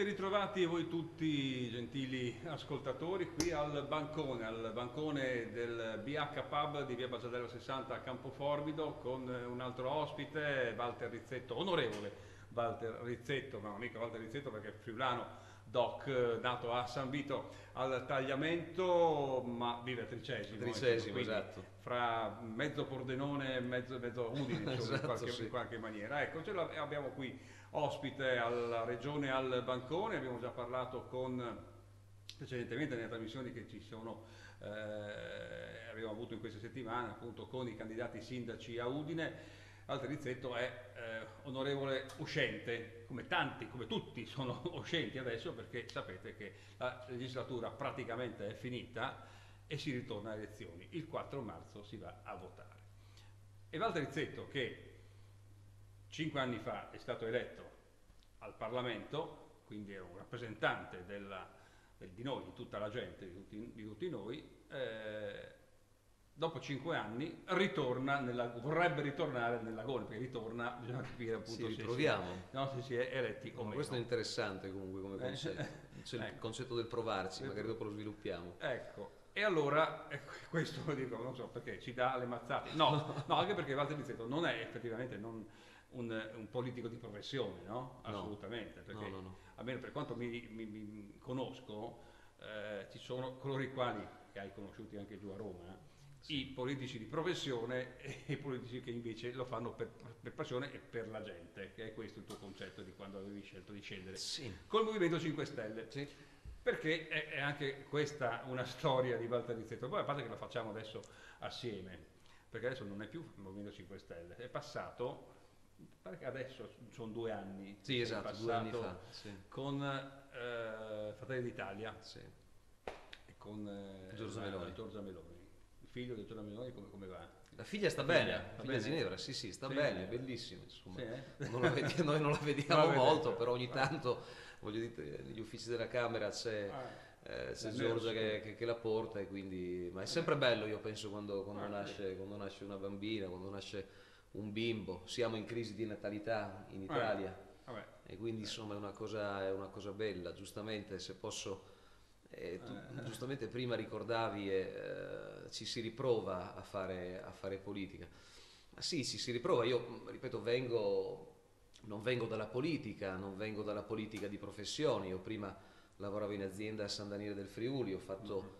felicemente ritrovati voi tutti gentili ascoltatori qui al bancone, al bancone del BH Pub di via Basadella 60 a Campoforbido con un altro ospite, Walter Rizzetto, onorevole Walter Rizzetto, ma non mica Walter Rizzetto perché è friulano doc nato a San Vito al tagliamento, ma vive a Tricesimo. Tricesimo, esatto. Fra mezzo Pordenone e mezzo, mezzo Udine, esatto, in, qualche, sì. in qualche maniera. Ecco, ce l'abbiamo qui ospite alla Regione al Bancone, abbiamo già parlato con precedentemente nelle trasmissioni che ci sono, eh, abbiamo avuto in queste settimane appunto con i candidati sindaci a Udine. Walter Rizzetto è eh, onorevole uscente, come tanti, come tutti sono uscenti adesso perché sapete che la legislatura praticamente è finita e si ritorna alle elezioni. Il 4 marzo si va a votare. E Walter Rizzetto che cinque anni fa è stato eletto al Parlamento, quindi è un rappresentante della, del, di noi, di tutta la gente, di tutti, di tutti noi, eh, dopo cinque anni ritorna nella, vorrebbe ritornare nell'agone, perché ritorna, bisogna capire appunto Sì, se, si, no, se si è eletti o Ma meno. questo è interessante comunque come Eh, concetto. C'è il ecco. concetto del provarsi, magari dopo lo sviluppiamo. Ecco, e allora ecco, questo lo dico, non so perché ci dà le mazzate. No, no anche perché Walter Rizzetto non è effettivamente non un, un politico di professione, no? No. Assolutamente, perché No, no, no. almeno per quanto mi, mi- mi conosco, eh, ci sono coloro i quali, che hai conosciuti anche giù a Roma, i politici di professione e i politici che invece lo fanno per, per passione e per la gente, che è questo il tuo concetto di quando avevi scelto di scendere Sì. col Movimento 5 Stelle. Sì. Perché è, è anche questa una storia di Walter Rizzetto. Poi a parte che la facciamo adesso assieme, perché adesso non è più il Movimento 5 Stelle, è passato, pare che adesso sono due anni. Sì, esatto, due anni fa. Sì. Con eh, Fratelli d'Italia Sì. e con eh, Giorgia Meloni. Giorgia Meloni. Il figlio di Giorgia Meloni come, come va? La figlia sta La bene, figlia, la figlia bene? Ginevra, sì sì, sta Sì. bene, è bellissima. Insomma. Sì, eh? Non vedi- noi non la vediamo la molto, però ogni tanto, voglio dire, negli uffici della Camera c'è, Ah, eh, c'è Giorgia che, che- che la porta e quindi... Ma è sempre bello, io penso, quando, quando Ah, nasce, quando nasce una bambina, quando nasce un bimbo. Siamo in crisi di natalità in. Italia vabbè. e quindi insomma è una cosa, è una cosa bella. Giustamente, se posso... eh, tu Eh. giustamente prima ricordavi eh, ci si riprova a fare, a fare politica. Ma sì, ci si riprova. Io, ripeto, vengo, non vengo dalla politica, non vengo dalla politica di professione. Io prima lavoravo in azienda a San Daniele del Friuli, ho fatto...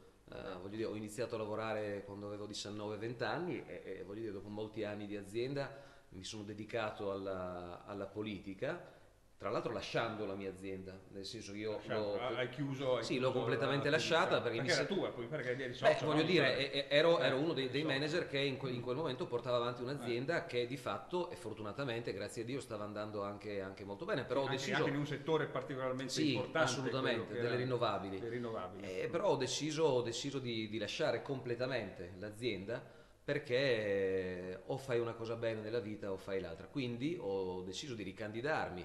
voglio dire, ho iniziato a lavorare quando avevo 19-20 anni e, e dire, dopo molti anni di azienda mi sono dedicato alla, alla politica, tra l'altro lasciando la mia azienda, nel senso che io Lasciato, l'ho- hai chiuso hai sì, chiuso l'ho completamente l'attività. lasciata perché mi era tua, poi perché eri Beh, socio, voglio no? dire, ero, eh, ero uno dei, dei manager che in, que- in quel momento portava avanti un'azienda che di fatto e fortunatamente, grazie a Dio, stava andando anche, anche molto bene. Però ho anche, deciso, anche in un settore particolarmente Sì, importante assolutamente, delle rinnovabili. delle rinnovabili. eh, però ho deciso, ho deciso di, di lasciare completamente l'azienda perché o fai una cosa bene nella vita o fai l'altra. Quindi ho deciso di ricandidarmi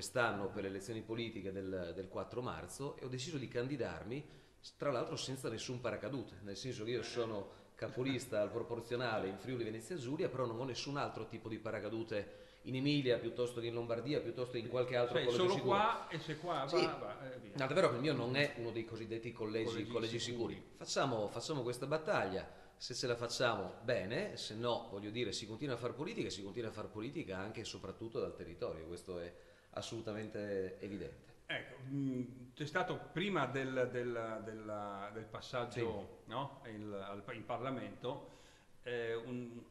quest'anno per le elezioni politiche del, del 4 marzo e ho deciso di candidarmi tra l'altro senza nessun paracadute, nel senso che io sono capolista al proporzionale in Friuli Venezia Giulia, però non ho nessun altro tipo di paracadute in Emilia piuttosto che in Lombardia, piuttosto che in qualche altro Sei collegio solo sicuro. qua e se qua Sì. va, va eh. No, davvero che il mio non è uno dei cosiddetti collegi, Collegi collegi sicuri. sicuri. Facciamo, facciamo questa battaglia, se ce la facciamo bene, se no, voglio dire, si continua a fare politica e si continua a fare politica anche e soprattutto dal territorio, questo è assolutamente evidente. Ecco, mh, c'è stato prima del, del- del- del passaggio no, il- al- in Parlamento eh, un,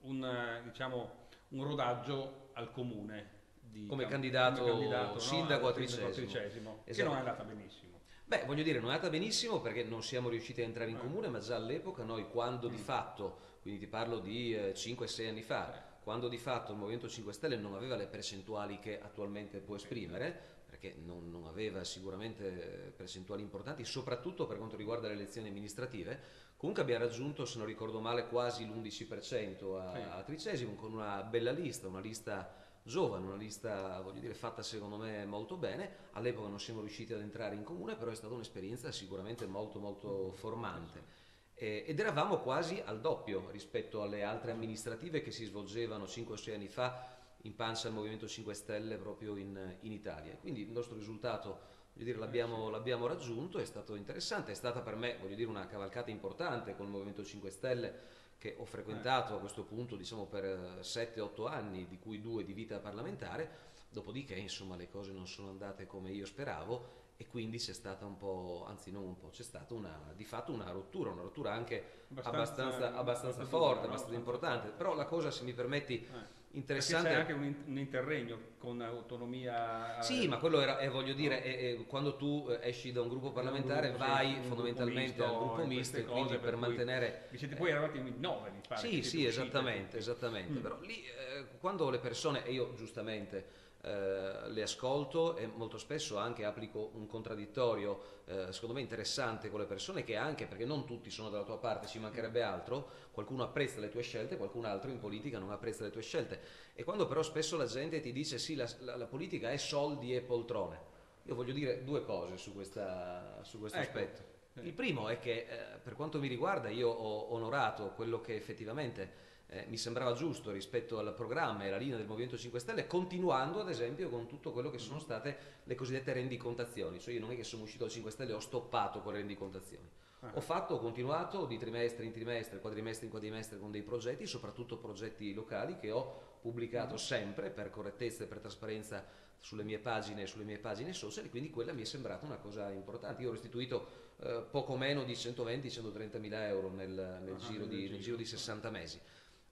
un, eh, diciamo, un rodaggio al comune. di Come candidato no, sindaco a al Tricesimo. Tricesimo, che Esatto. non è andata benissimo. Beh, voglio dire, non è andata benissimo perché non siamo riusciti a entrare in Eh. comune, ma già all'epoca noi quando di fatto, quindi ti parlo di 5-6 anni fa, quando di fatto il Movimento 5 Stelle non aveva le percentuali che attualmente può esprimere, perché non, non aveva sicuramente eh, percentuali importanti, soprattutto per quanto riguarda le elezioni amministrative, comunque abbiamo raggiunto, se non ricordo male, quasi l'11% a, a Tricesimo, con una bella lista, una lista giovane, una lista, voglio dire, fatta secondo me molto bene. All'epoca non siamo riusciti ad entrare in comune, però è stata un'esperienza sicuramente molto molto formante. Eh, ed eravamo quasi al doppio rispetto alle altre amministrative che si svolgevano 5 o 6 anni fa in pancia il Movimento 5 Stelle proprio in, in Italia. Quindi il nostro risultato dire, l'abbiamo, l'abbiamo, raggiunto, è stato interessante, è stata per me voglio dire, una cavalcata importante con il Movimento 5 Stelle che ho frequentato a questo punto diciamo, per 7-8 anni, di cui due di vita parlamentare, dopodiché insomma, le cose non sono andate come io speravo e quindi c'è stata un po', anzi non un po', c'è stata una, di fatto una rottura, una rottura anche abbastanza, abbastanza, abbastanza forte, abbastanza importante, però la cosa se mi permetti... Eh interessante. Perché c'è anche un, interregno con autonomia. Sì, eh, ma quello era, eh, voglio dire, eh, quando tu eh, esci da un gruppo parlamentare, gruppo, vai sì, fondamentalmente al gruppo misto, e quindi per, per mantenere. Vi siete poi eravate in nove, mi pare. Sì, sì, esattamente, esattamente. Mm. Però lì, eh, quando le persone, e io giustamente eh, le ascolto e molto spesso anche applico un contraddittorio eh, secondo me interessante con le persone che anche perché non tutti sono dalla tua parte ci mancherebbe altro qualcuno apprezza le tue scelte qualcun altro in politica non apprezza le tue scelte. E quando però spesso la gente ti dice sì la, la, la politica è soldi e poltrone. Io voglio dire due cose su, questa, su questo ecco. aspetto. Il primo è che eh, per quanto mi riguarda io ho onorato quello che effettivamente eh, mi sembrava giusto rispetto al programma e alla linea del Movimento 5 Stelle, continuando ad esempio con tutto quello che sono state le cosiddette rendicontazioni, cioè io non è che sono uscito dal 5 Stelle e ho stoppato con le rendicontazioni. Ah. Ho fatto, ho continuato di trimestre in trimestre, quadrimestre in quadrimestre con dei progetti, soprattutto progetti locali che ho pubblicato mm. sempre per correttezza e per trasparenza sulle mie pagine, sulle mie pagine social e quindi quella mi è sembrata una cosa importante. Io ho restituito eh, poco meno di 120-130 mila euro nel, nel, ah, giro di, nel, giro di, 60 mesi.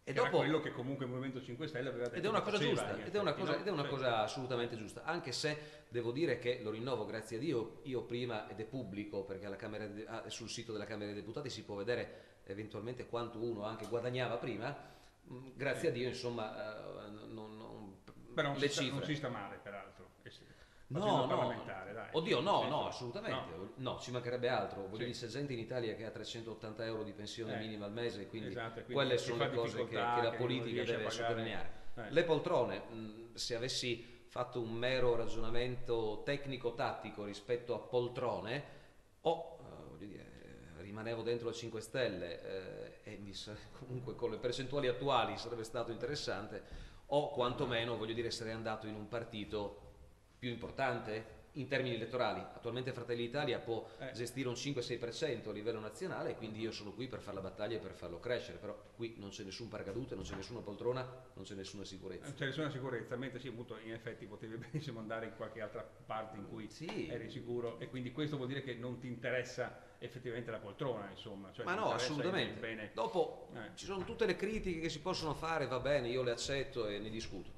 E dopo, quello che comunque il Movimento 5 Stelle aveva detto. Ed è una cosa giusta, ed è una cosa, ed è una cosa assolutamente giusta, anche se devo dire che lo rinnovo, grazie a Dio, io prima, ed è pubblico, perché Camera, ah, sul sito della Camera dei Deputati si può vedere eventualmente quanto uno anche guadagnava prima, mm, grazie a Dio, insomma, eh, non, non, Però non le si cifre. Sta, non si sta male, peraltro. No, no, dai. Oddio, no, no, assolutamente. No. no. ci mancherebbe altro. Voglio sì. dire, c'è gente in Italia che ha 380 euro di pensione eh, minima al mese, quindi, esatto, quindi quelle sono le cose che, che, la politica che deve sottolineare. Eh. Le poltrone, mh, se avessi fatto un mero ragionamento tecnico-tattico rispetto a poltrone, o eh, voglio dire, rimanevo dentro le 5 Stelle eh, e mi, comunque con le percentuali attuali sarebbe stato interessante, o quantomeno, voglio dire, sarei andato in un partito più importante in termini elettorali. Attualmente Fratelli d'Italia può eh. gestire un 5-6% a livello nazionale e quindi io sono qui per fare la battaglia e per farlo crescere, però qui non c'è nessun paracadute, non c'è nessuna poltrona, non c'è nessuna sicurezza. Non c'è nessuna sicurezza, mentre sì, appunto, in effetti potevi benissimo andare in qualche altra parte in cui sì. eri sicuro e quindi questo vuol dire che non ti interessa effettivamente la poltrona, insomma. Cioè Ma no, assolutamente. Dopo eh. ci sono tutte le critiche che si possono fare, va bene, io le accetto e ne discuto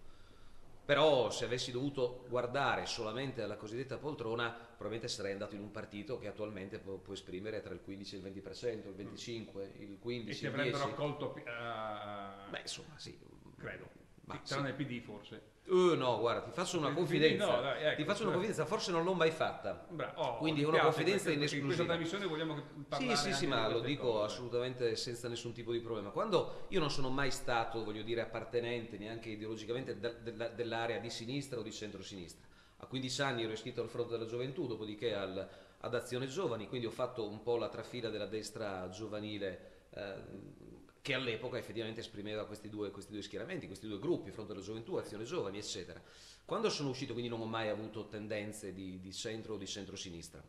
però se avessi dovuto guardare solamente alla cosiddetta poltrona, probabilmente sarei andato in un partito che attualmente può, può esprimere tra il 15 e il 20%, il 25, il 15, e ti avrebbero accolto... Uh, Beh, insomma, sì. Credo. Ma tranne sì. il PD forse. Uh, no, guarda, ti faccio una confidenza. No, dai, ecco, ti faccio una confidenza, forse non l'ho mai fatta. Oh, Quindi una confidenza in esclusiva. In questa trasmissione vogliamo parlare Sì, sì, sì, ma lo dico cose. assolutamente senza nessun tipo di problema. Quando io non sono mai stato, voglio dire, appartenente neanche ideologicamente dell'area di sinistra o di centrosinistra. A 15 anni ero iscritto al Fronte della Gioventù, dopodiché al, ad Azione Giovani, quindi ho fatto un po' la trafila della destra giovanile. Eh, che all'epoca effettivamente esprimeva questi due, questi due, schieramenti, questi due gruppi, Fronte della Gioventù, Azione Giovani, eccetera. Quando sono uscito, quindi non ho mai avuto tendenze di, di centro o di centro-sinistra,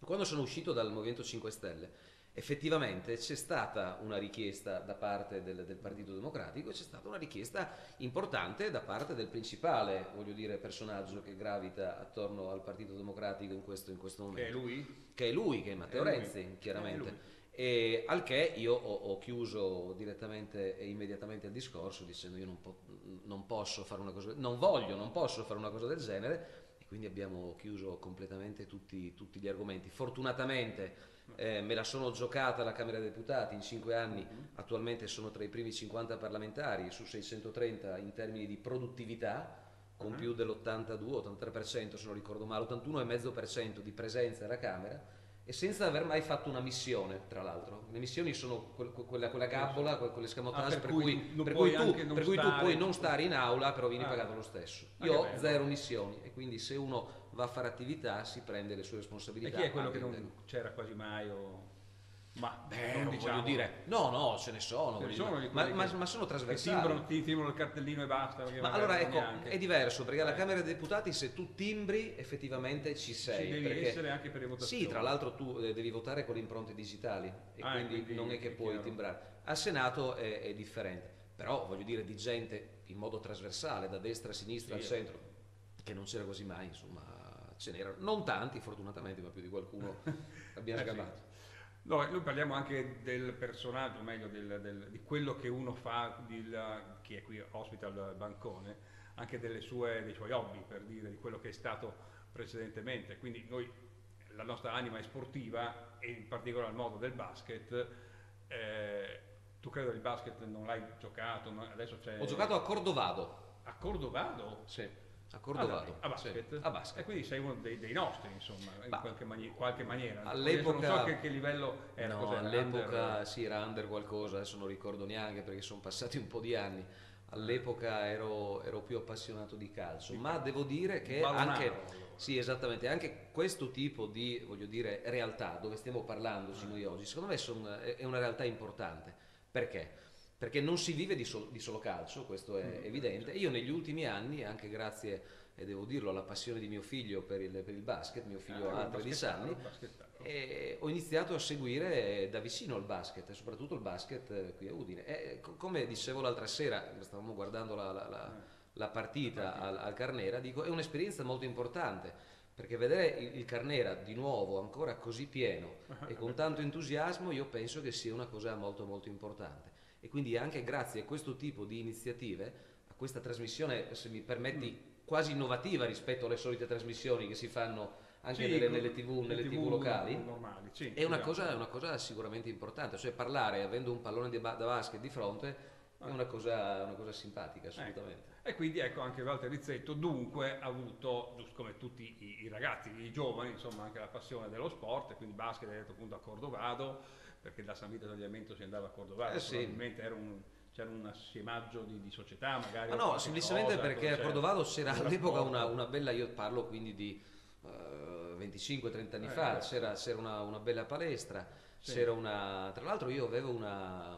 quando sono uscito dal Movimento 5 Stelle, effettivamente c'è stata una richiesta da parte del, del Partito Democratico e c'è stata una richiesta importante da parte del principale, voglio dire, personaggio che gravita attorno al Partito Democratico in questo, in questo momento. Che è lui? Che è lui, che è Matteo è Renzi, chiaramente. E al che io ho, ho, chiuso direttamente e immediatamente il discorso dicendo io non, po- non, posso fare una cosa, non voglio, non posso fare una cosa del genere. E quindi abbiamo chiuso completamente tutti, tutti gli argomenti. Fortunatamente eh, me la sono giocata alla Camera dei Deputati in cinque anni, attualmente sono tra i primi 50 parlamentari su 630 in termini di produttività con più dell'82-83% se non ricordo male, 81,5% di presenza alla Camera e senza aver mai fatto una missione, tra l'altro. Le missioni sono quella, quella gabbola, quelle scamotage, ah, per, cui, per, cui, tu, per cui, tu, puoi non stare in aula, però vieni ah, pagato lo stesso. Io ho zero missioni e quindi se uno va a fare attività si prende le sue responsabilità. E chi è quello che non c'era quasi mai? O... Ma Beh, non non diciamo, voglio dire, no, no, ce ne sono, ce ne sono dire, di ma, ma- ma sono trasversali. timbrano, ti timbrano il cartellino e basta. Ma allora ecco, neanche. è diverso perché alla Eh. Camera dei Deputati se tu timbri effettivamente ci sei. Ci devi perché- essere anche per le votazioni. Sì, tra l'altro tu eh, devi votare con le impronte digitali e Ah, quindi, quindi non è che è puoi chiaro. timbrare. Al Senato è, è differente, però voglio dire di gente in modo trasversale, da destra a sinistra Sì, al centro, che non c'era quasi mai, insomma, ce n'erano non tanti fortunatamente, ma più di qualcuno abbiamo Eh sì. No, noi parliamo anche del personaggio, o meglio del- del- di quello che uno fa, del- chi è qui ospite al bancone, anche delle sue- dei suoi hobby, per dire, di quello che è stato precedentemente. Quindi noi, la nostra anima è sportiva e in particolar modo del basket. Eh, tu credo il basket non l'hai giocato, no? adesso c'è... Ho giocato a Cordovado, a Cordovado? sì, a Cordovado. dai, a basket? sì, a basket. E quindi sei uno dei, dei nostri, insomma, in qualche, mani- qualche maniera. all'epoca- Non so che, che livello era. No, all'epoca under- sì, era under qualcosa, adesso non ricordo neanche perché sono passati un po' di anni. All'epoca ero, ero più appassionato di calcio, Di ma devo dire che anche, allora. sì, esattamente, anche questo tipo di, voglio dire, realtà dove stiamo parlandoci noi oggi, secondo me son- è una realtà importante. Perché? Perché non si vive di, sol- di solo calcio, questo è Mm, evidente. Io negli ultimi anni, anche grazie, e devo dirlo, alla passione di mio figlio per il, per il basket, mio figlio Ah, ha 13 baschettaro, anni, baschettaro. e ho iniziato a seguire da vicino il basket, e soprattutto il basket eh, qui a Udine. E co- come dicevo l'altra sera, stavamo guardando la, la- la- la partita partita. al, al Carnera, dico, è un'esperienza molto importante, perché vedere il Carnera di nuovo ancora così pieno e con tanto entusiasmo, io penso che sia una cosa molto molto importante. E quindi anche grazie a questo tipo di iniziative, a questa trasmissione, se mi permetti, quasi innovativa rispetto alle solite trasmissioni che si fanno anche Sì, nelle, nelle TV, nelle le TV locali, normali, sì, è una cosa, è una cosa sicuramente importante, cioè parlare avendo un pallone ba- da basket di fronte è una cosa, una cosa simpatica assolutamente. E quindi ecco anche Walter Rizzetto dunque ha avuto, giusto come tutti i, i ragazzi, i giovani, insomma anche la passione dello sport, e quindi basket hai detto appunto a Cordovado, perché da San Vito Tagliamento si andava a Cordovado, Eh sì. probabilmente era un, c'era un assiemaggio di, di società magari. Ma o no, semplicemente cosa, perché a Cordovado c'era all'epoca una, una bella, io parlo quindi di eh, 25-30 anni Eh, fa, eh. c'era, c'era una, una bella palestra, Sì. c'era una, tra l'altro io avevo una,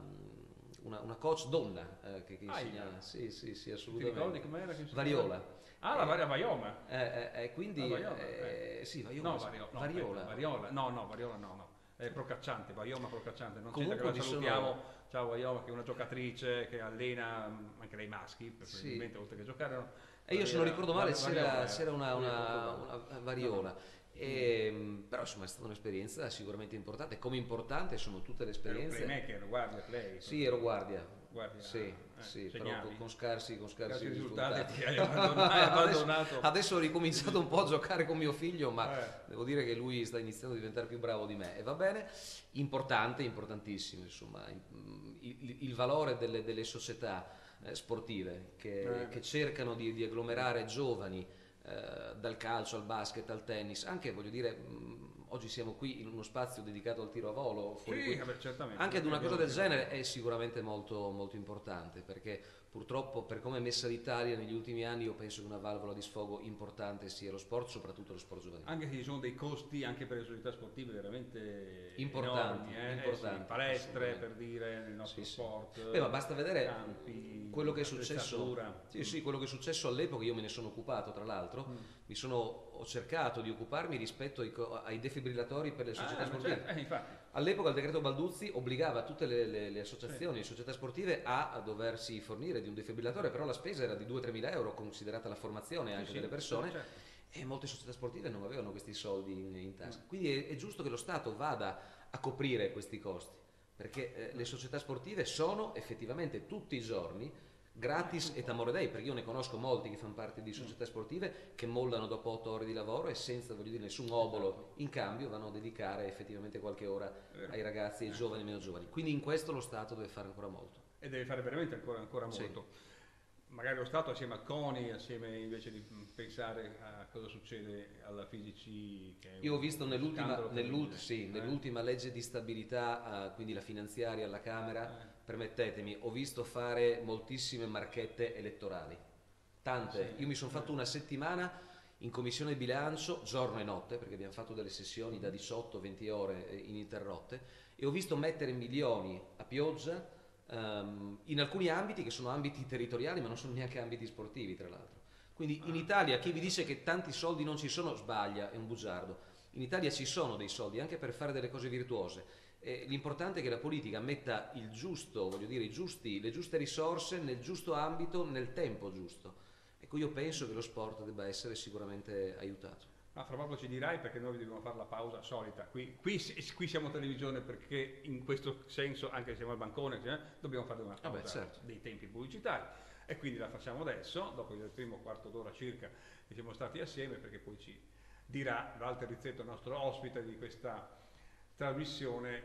una, una coach donna eh, che, che Ah, insegnava, sì sì sì Ti ricordi assolutamente, com'era? Variola. Ah, la Varia Vaioma. Eh, eh, eh, quindi, Ah, Variola, eh, sì, Variola, No, sì. Variola. No, Variola. Variola. No, no, Variola no, no. È Procacciante, Vaioma Procacciante. Non c'entra che la sono- salutiamo. Ciao Vaioma, che è una giocatrice che allena anche lei maschi, per- Sì. probabilmente oltre che giocare. no? E io se non ricordo male c'era, c'era una, eh, una- una variola. E, però insomma è stata un'esperienza sicuramente importante, come importante sono tutte le Ero esperienze. playmaker, guardia, play. Sì, ero guardia. Guardia, sì, eh, sì, però con, con scarsi, con scarsi risultati. risultati, hai abbandonato- adesso, adesso ho ricominciato un po' a giocare con mio figlio, ma Eh. devo dire che lui sta iniziando a diventare più bravo di me. E va bene, importante, importantissimo, insomma, il, il- il valore delle, delle società eh, sportive che, Eh. che cercano di, di agglomerare giovani eh, dal calcio al basket al tennis, anche voglio dire, oggi siamo qui in uno spazio dedicato al tiro a volo, Sì, vabbè, certamente. Anche ad una cosa del genere è sicuramente molto, molto importante perché purtroppo per come è messa l'Italia negli ultimi anni io penso che una valvola di sfogo importante sia lo sport, soprattutto lo sport giovanile. Anche se ci sono dei costi anche per le società sportive veramente Importanti, enormi, eh? importanti, Eh sì, palestre per dire nel nostro Sì, sì. sport. Beh, ma basta vedere campi, quello che è successo, sì, sì, quello che è successo all'epoca, io me ne sono occupato tra l'altro, Mm. Mi sono, ho cercato di occuparmi rispetto ai, ai defibrillatori per le Ah, società ma sportive. certo, eh. All'epoca il decreto Balduzzi obbligava tutte le, le- le associazioni, le società sportive a, doversi fornire di un defibrillatore, però la spesa era di 2-3 mila euro, considerata la formazione anche Sì, delle sì, persone, certo. e molte società sportive non avevano questi soldi in, in tasca. Quindi è, è giusto che lo Stato vada a coprire questi costi, perché eh, le società sportive sono effettivamente tutti i giorni gratis et amore dei, perché io ne conosco molti che fanno parte di società sportive che mollano dopo 8 ore di lavoro e senza voglio dire, nessun obolo in cambio vanno a dedicare effettivamente qualche ora ai ragazzi, ai giovani e meno giovani. Quindi in questo lo Stato deve fare ancora molto. E deve fare veramente ancora, ancora Sì. molto. Magari lo Stato assieme al CONI, assieme invece di pensare a cosa succede alla Fisici. Che è Io ho visto nell'ultima, nell'ult- sì, Eh? nell'ultima legge di stabilità, eh, quindi la finanziaria alla Camera, Eh. Permettetemi, ho visto fare moltissime marchette elettorali. Tante. Sì. Io mi sono fatto una settimana in commissione bilancio, giorno e notte, perché abbiamo fatto delle sessioni da 18-20 ore eh, ininterrotte, e ho visto mettere milioni a pioggia um, in alcuni ambiti che sono ambiti territoriali ma non sono neanche ambiti sportivi tra l'altro. Quindi in Italia chi vi dice che tanti soldi non ci sono sbaglia, è un bugiardo. In Italia ci sono dei soldi anche per fare delle cose virtuose. E l'importante è che la politica metta il giusto, voglio dire, giusti, le giuste risorse nel giusto ambito, nel tempo giusto. Ecco, io penso che lo sport debba essere sicuramente aiutato. Ma fra poco ci dirai perché noi dobbiamo fare la pausa solita. Qui, qui, qui siamo televisione perché in questo senso, anche se siamo al bancone, eh, dobbiamo fare una pausa ah beh, certo. dei tempi pubblicitari e quindi la facciamo adesso, dopo il primo quarto d'ora circa che siamo stati assieme, perché poi ci dirà Walter Rizzetto, nostro ospite di questa trasmissione,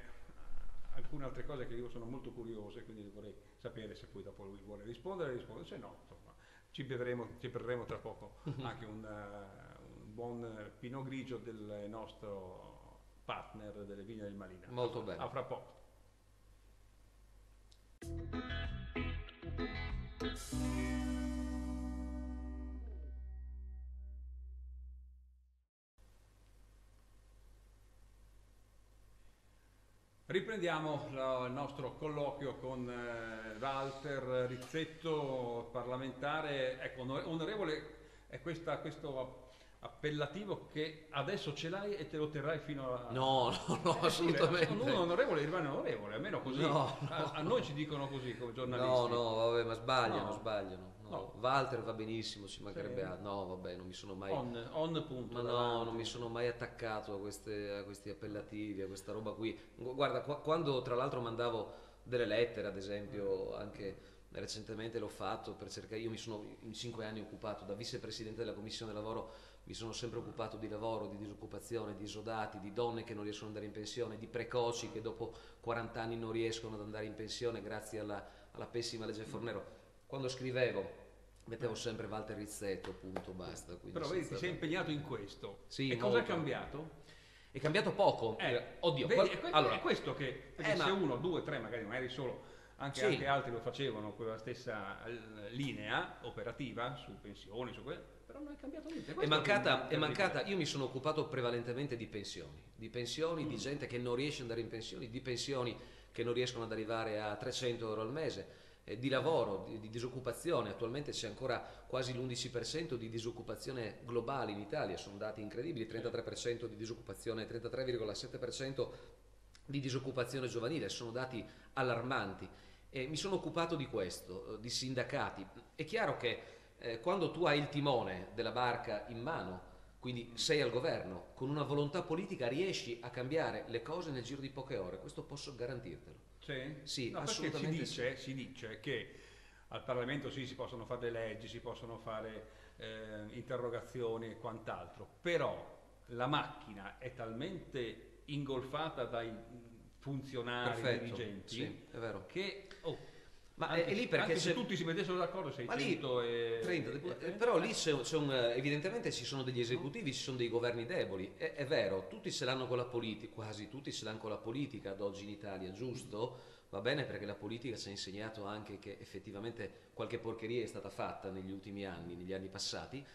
alcune altre cose che io sono molto curioso e quindi vorrei sapere se poi dopo lui vuole rispondere, rispondere, se no, insomma, ci berremo, ci berremo tra poco anche un, uh, un buon pino grigio del nostro partner delle vigne del Marina. Molto bene. A fra poco. Riprendiamo il nostro colloquio con eh, Walter Rizzetto, parlamentare, ecco, onorevole, è questa, questo appellativo che adesso ce l'hai e te lo terrai fino a... No, no, no, assolutamente. Un onorevole rimane onorevole, almeno così. No, no. A, a, noi ci dicono così come giornalisti. No, no, vabbè, ma sbagliano, no. sbagliano. No. Walter va benissimo, ci mancherebbe sì. No, vabbè, non mi sono mai... On, on punto. Ma no, non mi sono mai attaccato a, queste, a, questi appellativi, a questa roba qui. Guarda, qu- quando tra l'altro mandavo delle lettere, ad esempio, anche recentemente l'ho fatto per cercare... Io mi sono in cinque anni occupato da vicepresidente della Commissione Lavoro mi sono sempre occupato di lavoro, di disoccupazione, di esodati, di donne che non riescono ad andare in pensione, di precoci che dopo 40 anni non riescono ad andare in pensione grazie alla, alla pessima legge Fornero. Quando scrivevo mettevo sempre Walter Rizzetto, punto, basta. Però vedi, ti sei impegnato in questo. Sì, e cosa è cambiato? È cambiato poco. Eh, Oddio, vedi, qual- è, que- allora, è questo che eh, se ma... uno, due, tre, magari magari solo anche, sì. anche altri lo facevano con la stessa eh, linea operativa su pensioni, su quello però non è cambiato niente. È mancata, è mancata, io mi sono occupato prevalentemente di pensioni, di pensioni, mm. di gente che non riesce ad andare in pensioni, di pensioni che non riescono ad arrivare a 300 euro al mese, eh, di lavoro, di, di, disoccupazione, attualmente c'è ancora quasi l'11% di disoccupazione globale in Italia, sono dati incredibili, 33% di disoccupazione, 33,7% di disoccupazione giovanile, sono dati allarmanti. E mi sono occupato di questo, eh, di sindacati. È chiaro che eh, quando tu hai il timone della barca in mano, quindi sei al governo, con una volontà politica riesci a cambiare le cose nel giro di poche ore, questo posso garantirtelo. Sì? Sì, no, assolutamente si dice, sì. si dice che al Parlamento sì si possono fare le leggi, si possono fare eh, interrogazioni e quant'altro, però la macchina è talmente ingolfata dai funzionari, Perfetto, dirigenti, sì, che oh, ma anche, è lì perché se tutti si mettessero d'accordo 600 e 30, e... però lì c'è, c'è un, evidentemente ci sono degli esecutivi, ci sono dei governi deboli. È, è vero, tutti ce l'hanno con la politica, quasi tutti ce l'hanno con la politica ad oggi in Italia, giusto? Va bene perché la politica ci ha insegnato anche che effettivamente qualche porcheria è stata fatta negli ultimi anni, negli anni passati.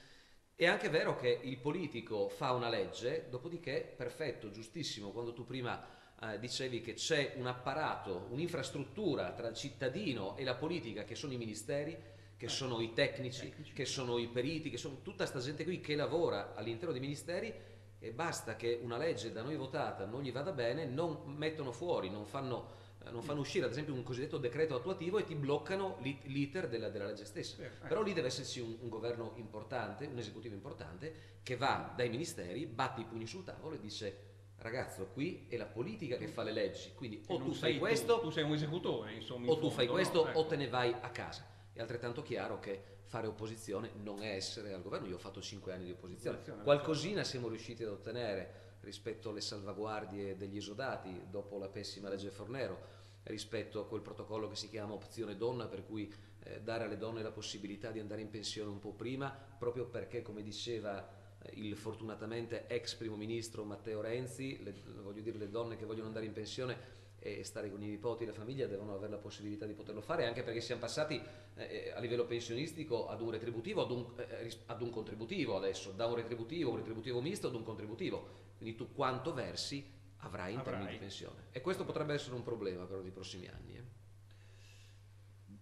È anche vero che il politico fa una legge, dopodiché perfetto, giustissimo, quando tu prima eh, dicevi che c'è un apparato, un'infrastruttura tra il cittadino e la politica che sono i ministeri, che sono i tecnici, che sono i periti, che sono tutta questa gente qui che lavora all'interno dei ministeri e basta che una legge da noi votata non gli vada bene, non mettono fuori, non fanno, eh, non fanno uscire ad esempio un cosiddetto decreto attuativo e ti bloccano l'iter della, della legge stessa. Però lì deve esserci un, un, governo importante, un esecutivo importante che va dai ministeri, batte i pugni sul tavolo e dice ragazzo, qui è la politica che fa le leggi, quindi o tu fai questo, tu, tu, sei un esecutore, insomma, o tu fai questo no? ecco. o te ne vai a casa. È altrettanto chiaro che fare opposizione non è essere al governo. Io ho fatto cinque anni di opposizione, qualcosina siamo riusciti ad ottenere rispetto alle salvaguardie degli esodati dopo la pessima legge Fornero, rispetto a quel protocollo che si chiama opzione donna, per cui eh, dare alle donne la possibilità di andare in pensione un po' prima, proprio perché, come diceva il fortunatamente ex primo ministro Matteo Renzi, le, voglio dire le donne che vogliono andare in pensione e stare con i nipoti e la famiglia devono avere la possibilità di poterlo fare anche perché siamo passati eh, a livello pensionistico ad un retributivo, ad un, eh, ad un, contributivo adesso, da un retributivo, un retributivo misto ad un contributivo, quindi tu quanto versi avrai in Avrai. termini di pensione. E questo potrebbe essere un problema però dei prossimi anni. eh.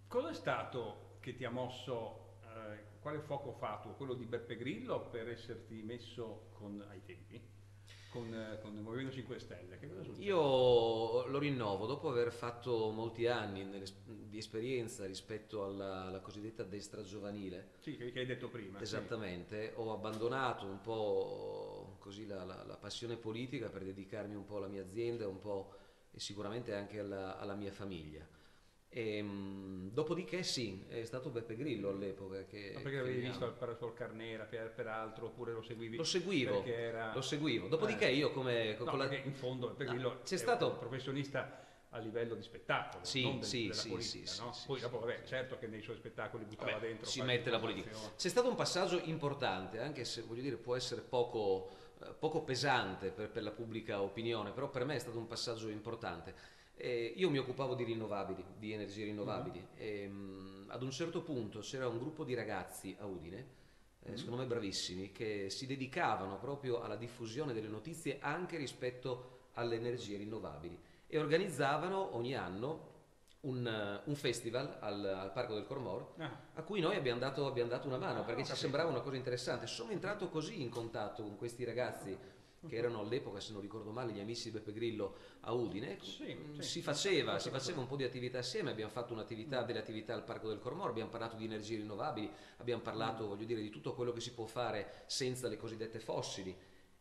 Cosa è stato che ti ha mosso, eh, quale fuoco ha fatto? Quello di Beppe Grillo per esserti messo con, ai tempi con, eh, con il Movimento 5 Stelle? Io lo rinnovo dopo aver fatto molti anni di esperienza rispetto alla, alla cosiddetta destra giovanile. Sì, che, hai detto prima. sì. Esattamente, ho abbandonato un po' così la, la- la passione politica per dedicarmi un po' alla mia azienda un po' e sicuramente anche alla, alla mia famiglia. Ehm, dopodiché sì, è stato Beppe Grillo all'epoca che... Ma perché l'avevi visto al Parasol Carnera, per, peraltro, oppure lo seguivi? Lo seguivo, era... lo seguivo. Dopodiché Eh. io come... No, la- in fondo Beppe No, Grillo c'è è stato- un professionista a livello di spettacolo, Sì, non del- sì, della sì, politica, sì, no? Poi dopo, vabbè, certo che nei suoi spettacoli buttava Vabbè, dentro si mette la politica. C'è stato un passaggio importante, anche se voglio dire può essere poco, eh, poco pesante per, per la pubblica opinione, però per me è stato un passaggio importante. Eh, io mi occupavo di rinnovabili, di energie rinnovabili Mhm. e mh, ad un certo punto c'era un gruppo di ragazzi a Udine, eh, Mhm. secondo me bravissimi, che si dedicavano proprio alla diffusione delle notizie anche rispetto alle energie rinnovabili e organizzavano ogni anno un, eh, un festival al, al Parco del Cormor Ah, a cui noi abbiamo dato, abbiamo dato una mano Ah, perché ci capito. sembrava una cosa interessante. Sono entrato così in contatto con questi ragazzi che erano all'epoca, se non ricordo male, gli amici di Beppe Grillo a Udine. Sì, Mm, sì. Si faceva, si faceva un po' di attività assieme, abbiamo fatto un'attività, delle attività al Parco del Cormor, abbiamo parlato di energie rinnovabili, abbiamo parlato, voglio dire, di tutto quello che si può fare senza le cosiddette fossili.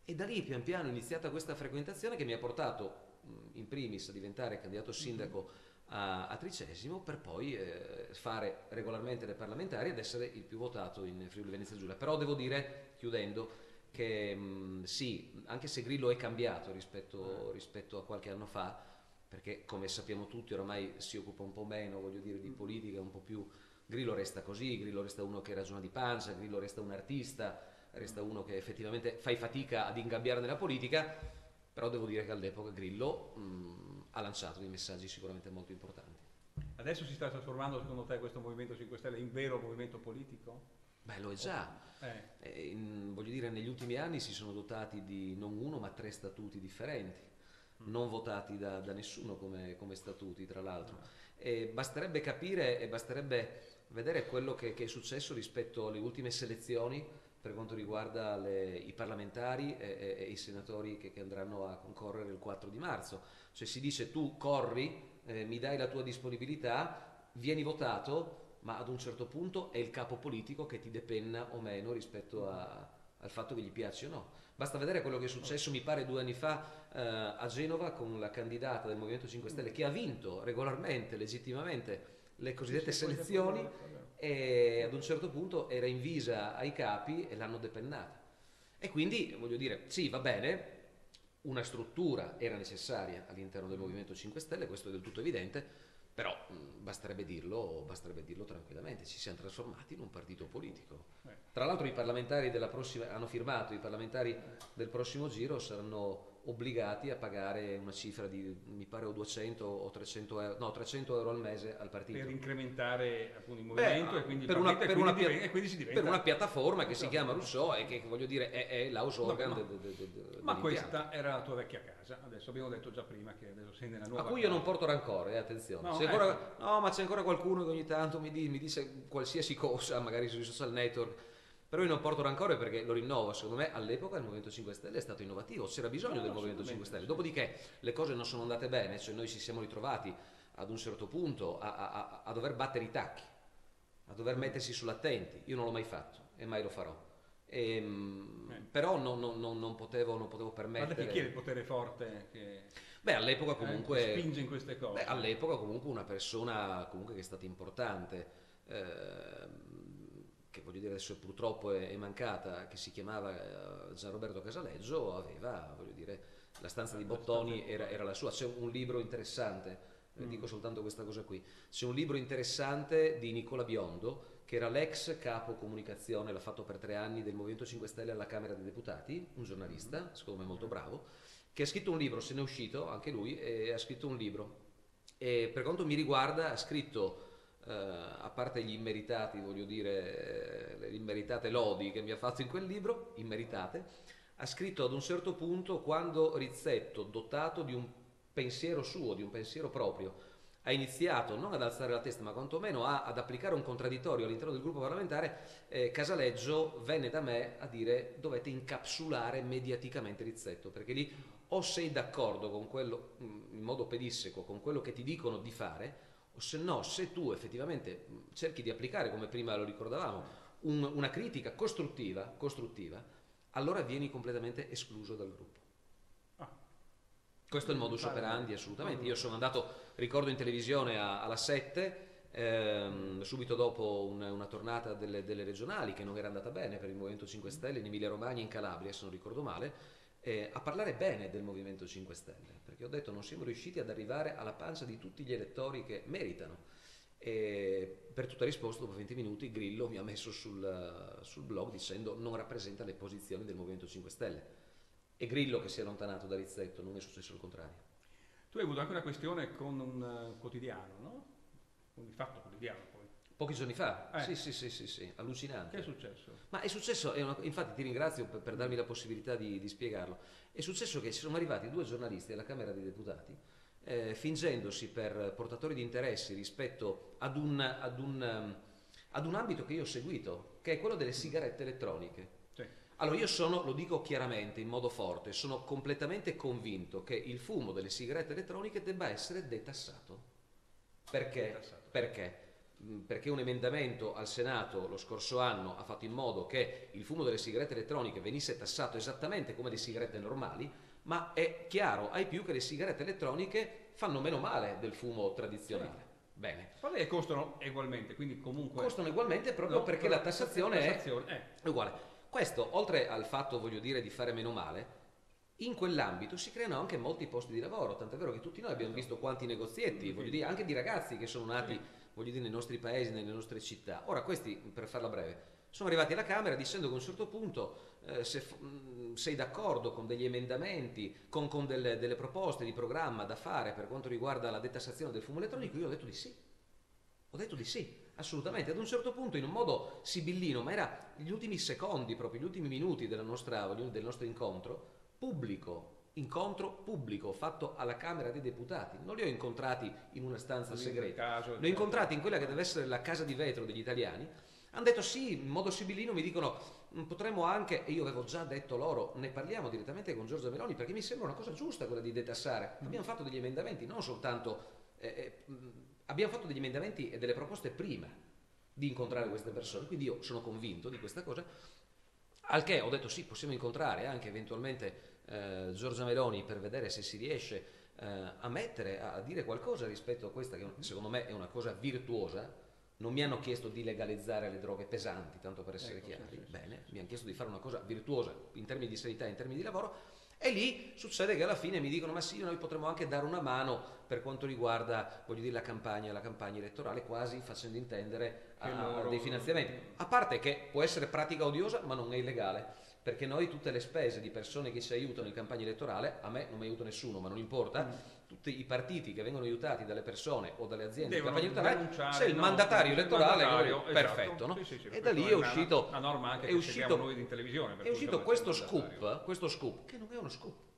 E da lì pian piano è iniziata questa frequentazione che mi ha portato mm, in primis a diventare candidato sindaco a, a Tricesimo per poi eh, fare regolarmente le parlamentari ed essere il più votato in Friuli Venezia Giulia. Però devo dire, chiudendo, che mh, sì, anche se Grillo è cambiato rispetto, rispetto a qualche anno fa, perché come sappiamo tutti oramai si occupa un po' meno, voglio dire, di politica, un po' più... Grillo resta così, Grillo resta uno che ragiona di pancia, Grillo resta un artista, resta uno che effettivamente fai fatica ad ingabbiare nella politica, però devo dire che all'epoca Grillo mh, ha lanciato dei messaggi sicuramente molto importanti. Adesso si sta trasformando secondo te questo Movimento 5 Stelle in vero movimento politico? Beh, lo è già. Eh, Eh, in- voglio dire, negli ultimi anni si sono dotati di non uno ma tre statuti differenti, non votati da, da nessuno come, come statuti, tra l'altro. E basterebbe capire e basterebbe vedere quello che, che è successo rispetto alle ultime selezioni per quanto riguarda le- i parlamentari e, e- e i senatori che, che andranno a concorrere il 4 di marzo. Cioè si dice tu corri, eh, mi dai la tua disponibilità, vieni votato, ma ad un certo punto è il capo politico che ti depenna o meno rispetto a- al fatto che gli piace o no. Basta vedere quello che è successo, mi pare, due anni fa eh, a Genova con la candidata del Movimento 5 Stelle che ha vinto regolarmente, legittimamente, le cosiddette selezioni e ad un certo punto era invisa ai capi e l'hanno depennata. E quindi, voglio dire, sì, va bene, una struttura era necessaria all'interno del Movimento 5 Stelle, questo è del tutto evidente, però mh, basterebbe dirlo, basterebbe dirlo tranquillamente, ci siamo trasformati in un partito politico. Eh. Tra l'altro i parlamentari della prossima, hanno firmato, i parlamentari del prossimo giro saranno obbligati a pagare una cifra di, mi pare, o 200 o 300 euro, no, 300 euro al mese al partito. per incrementare appunto il Beh, movimento e quindi per una, per e una quindi pia- diven- quindi si diventa per una piattaforma che si Esatto. chiama Rousseau e che voglio dire è, è l'house No, organ ma- de- de- de- Ma questa era la tua vecchia casa, adesso abbiamo detto già prima che adesso sei nella nuova a cui io casa. non porto rancore, eh, attenzione. No, C'è ancora- ecco. no, ma c'è ancora qualcuno che ogni tanto mi, di- mi dice qualsiasi cosa, magari sui social network. Però io non porto rancore perché lo rinnovo, secondo me all'epoca il Movimento 5 Stelle è stato innovativo, c'era bisogno No, del Movimento 5 assolutamente, Stelle. Dopodiché le cose non sono andate bene, cioè noi ci siamo ritrovati ad un certo punto a, a- a- a dover battere i tacchi, a dover mettersi sull'attenti. Io non l'ho mai fatto e mai lo farò. Ehm, Eh. Però non, non- non- potevo, non potevo Guarda permettere... chi è il potere forte che Beh, all'epoca eh, comunque... spinge in queste cose? Beh, all'epoca comunque una persona comunque che è stata importante, ehm, che voglio dire adesso purtroppo è, è mancata, che si chiamava eh, Gian Roberto Casaleggio, aveva, voglio dire, la stanza di Bottoni era, era la sua. C'è un libro interessante, eh, Mm. dico soltanto questa cosa qui, c'è un libro interessante di Nicola Biondo, che era l'ex capo comunicazione, l'ha fatto per tre anni, del Movimento 5 Stelle alla Camera dei Deputati, un giornalista, secondo me molto bravo, che ha scritto un libro, se ne è uscito anche lui, e ha scritto un libro. E per quanto mi riguarda ha scritto, eh, a parte gli immeritatati, voglio dire, eh, le immeritate lodi che mi ha fatto in quel libro, immeritate, ha scritto ad un certo punto quando Rizzetto, dotato di un pensiero suo, di un pensiero proprio, ha iniziato non ad alzare la testa, ma quantomeno a, ad applicare un contraddittorio all'interno del gruppo parlamentare, eh, Casaleggio venne da me a dire dovete incapsulare mediaticamente Rizzetto, perché lì o sei d'accordo con quello, mm, in modo pedisseco, con quello che ti dicono di fare, o se no, se tu effettivamente mm, cerchi di applicare, come prima lo ricordavamo, un, una critica costruttiva, costruttiva, allora vieni completamente escluso dal gruppo. Questo è il modus operandi, assolutamente. Io sono andato, ricordo in televisione a, alla 7, ehm, subito dopo un, una tornata delle, delle, regionali che non era andata bene per il Movimento 5 Stelle in Emilia Romagna e in Calabria, se non ricordo male, eh, a parlare bene del Movimento 5 Stelle, perché ho detto non siamo riusciti ad arrivare alla pancia di tutti gli elettori che meritano. E per tutta risposta, dopo 20 minuti, Grillo mi ha messo sul, sul blog dicendo non rappresenta le posizioni del Movimento 5 Stelle è Grillo che si è allontanato da Rizzetto, non è successo il contrario. Tu hai avuto anche una questione con un uh, quotidiano, no? Un di fatto quotidiano. Pochi giorni fa? Eh. Sì, sì, sì, sì, sì, allucinante. Che è successo? Ma è successo, è una, infatti ti ringrazio per, per, darmi la possibilità di, di, spiegarlo, è successo che ci sono arrivati due giornalisti alla Camera dei Deputati eh, fingendosi per portatori di interessi rispetto ad un, ad, un, ad un ambito che io ho seguito, che è quello delle sigarette elettroniche. Allora io sono, lo dico chiaramente, in modo forte, sono completamente convinto che il fumo delle sigarette elettroniche debba essere detassato. Perché? Detassato. Perché? Perché un emendamento al Senato lo scorso anno ha fatto in modo che il fumo delle sigarette elettroniche venisse tassato esattamente come le sigarette normali, ma è chiaro ai più che le sigarette elettroniche fanno meno male del fumo tradizionale. Bene. Quelle costano ugualmente, quindi comunque... Costano ugualmente proprio no, perché la tassazione, la tassazione è, è uguale. Questo, oltre al fatto, voglio dire, di fare meno male, in quell'ambito si creano anche molti posti di lavoro, tant'è vero che tutti noi abbiamo visto quanti negozietti, voglio dire, anche di ragazzi che sono nati, voglio dire, nei nostri paesi, nelle nostre città. Ora, questi, per farla breve, sono arrivati alla Camera dicendo che a un certo punto eh, se mh, sei d'accordo con degli emendamenti, con, con delle, delle, proposte di programma da fare per quanto riguarda la detassazione del fumo elettronico, io ho detto di sì. Ho detto di sì. Assolutamente, ad un certo punto in un modo sibillino, ma era gli ultimi secondi, proprio gli ultimi minuti nostra, del nostro incontro, pubblico, incontro pubblico fatto alla Camera dei Deputati. Non li ho incontrati in una stanza segreta, li ho incontrati in quella che deve essere la casa di vetro degli italiani. Hanno detto sì, in modo sibillino mi dicono mm, potremmo anche, e io avevo già detto loro, ne parliamo direttamente con Giorgia Meloni perché mi sembra una cosa giusta quella di detassare. Mm. Abbiamo fatto degli emendamenti, non soltanto... Eh, eh, mm, abbiamo fatto degli emendamenti e delle proposte prima di incontrare queste persone, quindi io sono convinto di questa cosa, al che ho detto sì, possiamo incontrare anche eventualmente eh, Giorgia Meloni per vedere se si riesce eh, a mettere, a, dire qualcosa rispetto a questa che secondo me è una cosa virtuosa, non mi hanno chiesto di legalizzare le droghe pesanti, tanto per essere ecco, chiari, sì, sì, bene, mi hanno chiesto di fare una cosa virtuosa in termini di sanità, in termini di lavoro, e lì succede che alla fine mi dicono: Ma sì, noi potremmo anche dare una mano per quanto riguarda, voglio dire, la campagna, la campagna elettorale, quasi facendo intendere a, loro... dei finanziamenti. A parte che può essere pratica odiosa, ma non è illegale. Perché noi tutte le spese di persone che ci aiutano in campagna elettorale, a me non mi aiuta nessuno, ma non importa, mm tutti i partiti che vengono aiutati dalle persone o dalle aziende Devono in campagna elettorale, c'è il mandatario elettorale, il mandatario, esatto. perfetto, no? sì, sì, sì, e da lì è uscito, una, norma anche è uscito, noi in televisione. È uscito questo scoop, questo scoop, che non è uno scoop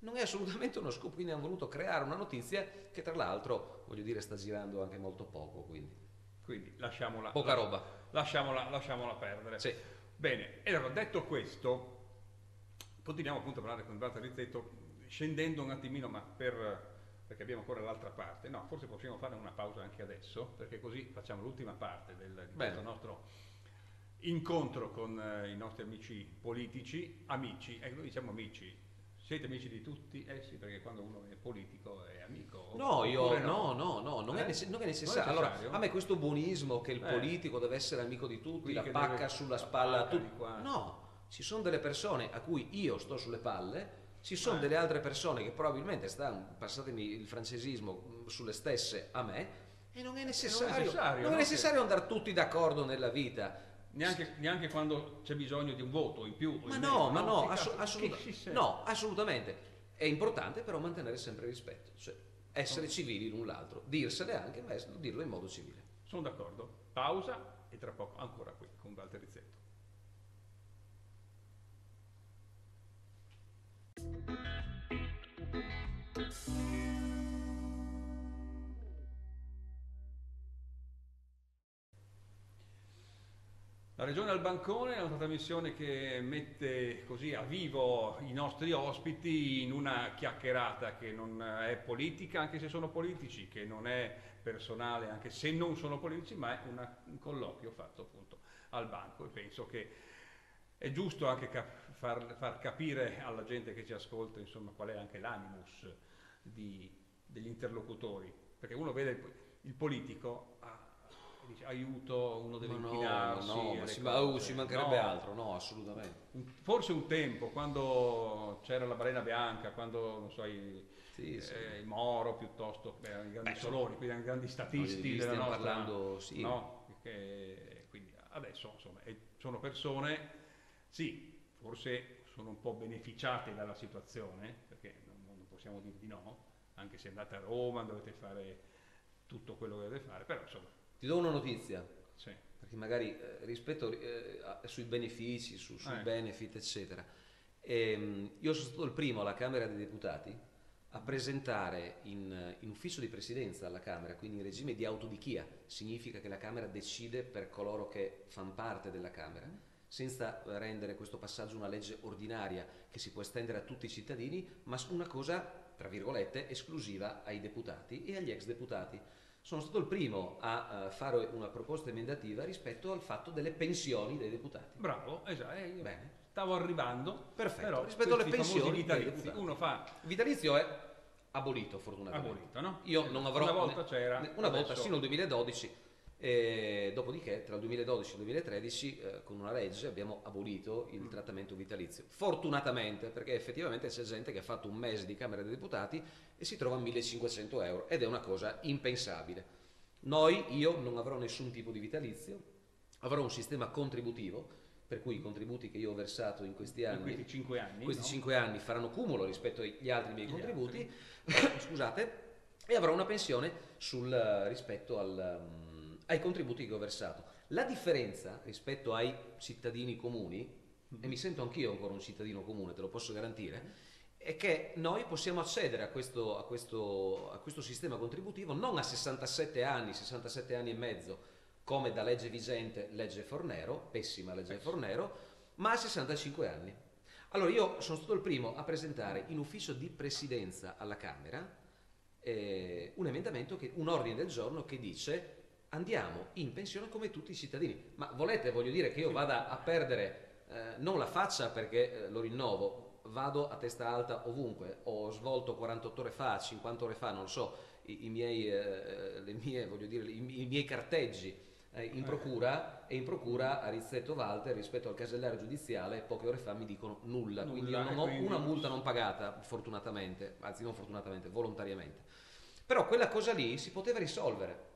non è assolutamente uno scoop, quindi hanno voluto creare una notizia che tra l'altro, voglio dire, sta girando anche molto poco, quindi, quindi lasciamola, poca roba. Lasciamola, lasciamola perdere. Sì. Bene, e allora detto questo, continuiamo appunto a parlare con Walter Rizzetto, scendendo un attimino, ma per, perché abbiamo ancora l'altra parte, no, forse possiamo fare una pausa anche adesso, perché così facciamo l'ultima parte del, di questo nostro incontro con eh, i nostri amici politici, amici, ecco noi diciamo amici, siete amici di tutti? Eh sì, perché quando uno è politico è amico. No, io no, no, no, non, eh? è, è, necessario. Allora, a me questo buonismo che il eh. politico deve essere amico di tutti, la pacca sulla spalla a tutti. No, ci sono delle persone a cui io sto sulle palle, ci sono eh. delle altre persone che probabilmente stanno, passatemi il francesismo, sulle stesse a me, e non è necessario, non è necessario, non è necessario andare tutti d'accordo nella vita Neanche, neanche, quando c'è bisogno di un voto in più. Ma no, ma no, assu- assolut- no, assolutamente. È importante però mantenere sempre rispetto, cioè essere civili l'un l'altro, dirsene anche, ma dirlo in modo civile. Sono d'accordo. Pausa e tra poco ancora qui con Walter Rizzetto. La Regione al Bancone è una trasmissione che mette così a vivo i nostri ospiti in una chiacchierata che non è politica, anche se sono politici, che non è personale, anche se non sono politici, ma è una, un colloquio fatto appunto al banco. E penso che è giusto anche cap- far, far, capire alla gente che ci ascolta insomma, qual è anche l'animus di, degli interlocutori, perché uno vede il, il politico, ah, dice aiuto, uno deve no, inchinarsi. No, no ma ci, ma, ci mancherebbe no. altro, no, assolutamente. Forse un tempo, quando c'era la balena bianca, quando non so, i, sì, sì. Eh, il Moro piuttosto, beh, i grandi Beh, soloni, quindi i grandi statisti della nostra, parlando, sì. no? Che, quindi adesso insomma, sono persone, sì, forse sono un po' beneficiate dalla situazione, perché non, non possiamo dire di no, anche se andate a Roma dovete fare tutto quello che dovete fare, però insomma ti do una notizia, sì. perché magari eh, rispetto eh, sui benefici, su, sui eh. benefit, eccetera. Ehm, io sono stato il primo alla Camera dei Deputati a presentare in, in, ufficio di presidenza alla Camera, quindi in regime di autodichia, significa che la Camera decide per coloro che fanno parte della Camera, senza rendere questo passaggio una legge ordinaria che si può estendere a tutti i cittadini, ma una cosa, tra virgolette, esclusiva ai deputati e agli ex deputati sono stato il primo a uh, fare una proposta emendativa rispetto al fatto delle pensioni dei deputati. Bravo, esatto. Eh, Bene. Stavo arrivando. Perfetto. Però rispetto alle pensioni vitalizi, uno fa vitalizio è abolito fortunatamente. Abolito, no? Io non avrò una volta c'era una volta sino al 2012 e dopodiché tra il 2012 e il 2013 eh, con una legge abbiamo abolito il mm. trattamento vitalizio. Fortunatamente perché effettivamente c'è gente che ha fatto un mese di Camera dei Deputati e si trova a 1500 euro ed è una cosa impensabile. Noi, io non avrò nessun tipo di vitalizio, avrò un sistema contributivo per cui i contributi che io ho versato in questi anni, in questi 5 anni, questi no? 5 anni faranno cumulo rispetto agli altri miei contributi, scusate, e avrò una pensione sul, rispetto al, um, ai contributi che ho versato. La differenza rispetto ai cittadini comuni, e mi sento anch'io ancora un cittadino comune, te lo posso garantire, è che noi possiamo accedere a questo, a questo, a questo sistema contributivo non a 67 anni, 67 anni e mezzo, come da legge vigente, legge Fornero, pessima legge Fornero, ma a 65 anni. Allora io sono stato il primo a presentare in ufficio di presidenza alla Camera eh, un emendamento, che, un ordine del giorno che dice andiamo in pensione come tutti i cittadini. Ma volete, voglio dire, che io vada a perdere eh, non la faccia perché eh, lo rinnovo, vado a testa alta ovunque, ho svolto 48 ore fa, 50 ore fa, non lo so, i, i miei, eh, mie, dire, i, i, miei, carteggi eh, in procura e in procura a Rizzetto Walter rispetto al casellario giudiziale poche ore fa mi dicono nulla, nulla quindi io non ho quindi... una multa non pagata fortunatamente, anzi non fortunatamente, volontariamente. Però quella cosa lì si poteva risolvere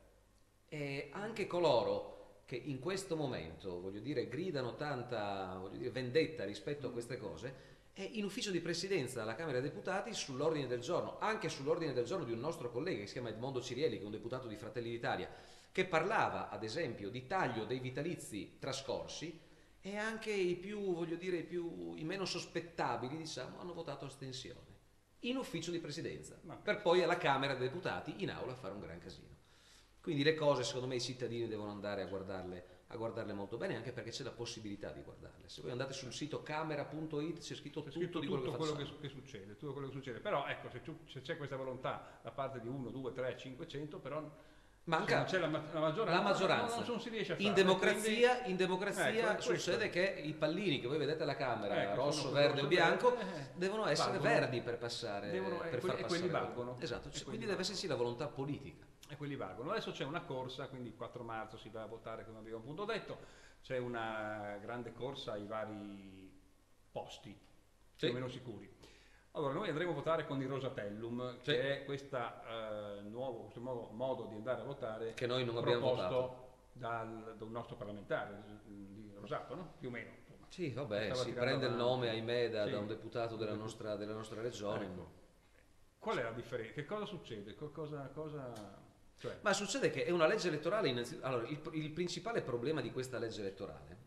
e anche coloro che in questo momento, voglio dire, gridano tanta dire, vendetta rispetto a queste cose, è in ufficio di presidenza alla Camera dei Deputati sull'ordine del giorno, anche sull'ordine del giorno di un nostro collega che si chiama Edmondo Cirielli, che è un deputato di Fratelli d'Italia, che parlava ad esempio di taglio dei vitalizi trascorsi e anche i più, voglio dire, i, più, i meno sospettabili, diciamo, hanno votato astensione in ufficio di presidenza, per poi alla Camera dei Deputati in aula fare un gran casino. Quindi le cose, secondo me, i cittadini devono andare a guardarle, a guardarle molto bene, anche perché c'è la possibilità di guardarle. Se voi andate sul sito camera.it c'è scritto, c'è scritto tutto, tutto, tutto quello, che, che, succede, tutto quello che succede. Però ecco, se, se c'è questa volontà da parte di 1, 2, 3, 500, però Manca c'è la, la, maggioranza, la maggioranza. Non, non, fare. In democrazia, quindi... in democrazia ecco, succede che i pallini che voi vedete alla Camera, ecco, rosso, verde o bianco, eh, devono essere valgono. verdi per passare. Devono, per e, far e quelli valgono. Esatto, cioè, quindi deve esserci la volontà politica e quelli valgono. Adesso c'è una corsa, quindi il 4 marzo si va a votare come abbiamo appunto detto, c'è una grande corsa ai vari posti, sì. più o meno sicuri. Allora, noi andremo a votare con il Rosatellum, sì. che è questa, uh, nuovo, questo nuovo modo di andare a votare che noi non abbiamo votato dal, da un nostro parlamentare di Rosato, no? più o meno. Sì, vabbè, si prende il nome, ahimè, da, sì. da un deputato della nostra, della nostra regione. Ecco. Qual è la differenza? Che cosa succede? Cosa, cosa cioè. Ma succede che è una legge elettorale, innanzitutto, allora, il, il, principale problema di questa legge elettorale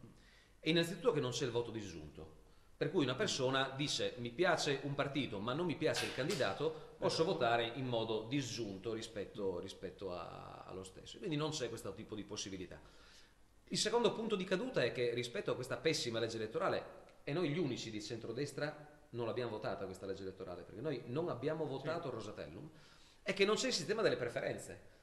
è innanzitutto che non c'è il voto disgiunto, Per cui una persona dice mi piace un partito ma non mi piace il candidato, posso votare in modo disgiunto rispetto, rispetto a, allo stesso. Quindi non c'è questo tipo di possibilità. Il secondo punto di caduta è che rispetto a questa pessima legge elettorale, e noi gli unici di centrodestra non l'abbiamo votata questa legge elettorale, perché noi non abbiamo votato il Rosatellum, è che non c'è il sistema delle preferenze.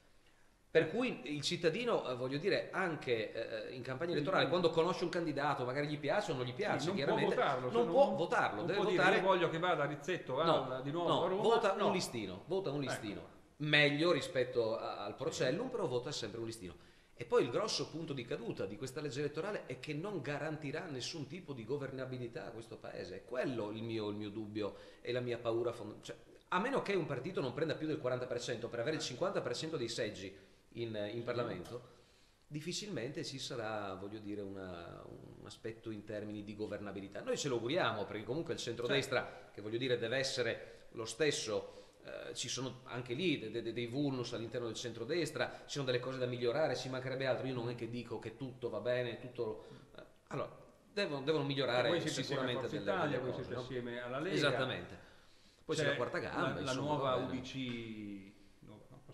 Per cui il cittadino, eh, voglio dire, anche eh, in campagna elettorale, quando conosce un candidato, magari gli piace o non gli piace, Sì, non può chiaramente votarlo, non può votarlo, non deve può dire, votare io voglio che vada a Rizzetto va No, di nuovo no, a Roma. vota no. un listino, vota un listino. Ecco. Meglio rispetto a- al Procellum, però vota sempre un listino. E poi il grosso punto di caduta di questa legge elettorale è che non garantirà nessun tipo di governabilità a questo paese. È quello il mio, il mio dubbio e la mia paura fondamentale. a meno che un partito non prenda più del 40% per avere il 50% dei seggi in, in Parlamento, difficilmente ci sarà, voglio dire, una- un aspetto in termini di governabilità. Noi ce lo auguriamo, perché comunque il centrodestra, che voglio dire deve essere lo stesso, eh, ci sono anche lì de- de- dei vulnus all'interno del centrodestra, ci sono delle cose da migliorare, ci mancherebbe altro. Io non è che dico che tutto va bene, tutto... eh, allora, devono, devono migliorare voi sicuramente delle, Italia, delle voi cose, siete no? assieme alla Lega. Esattamente. Poi c'è, la quarta gamba, la, la nuova. UDC,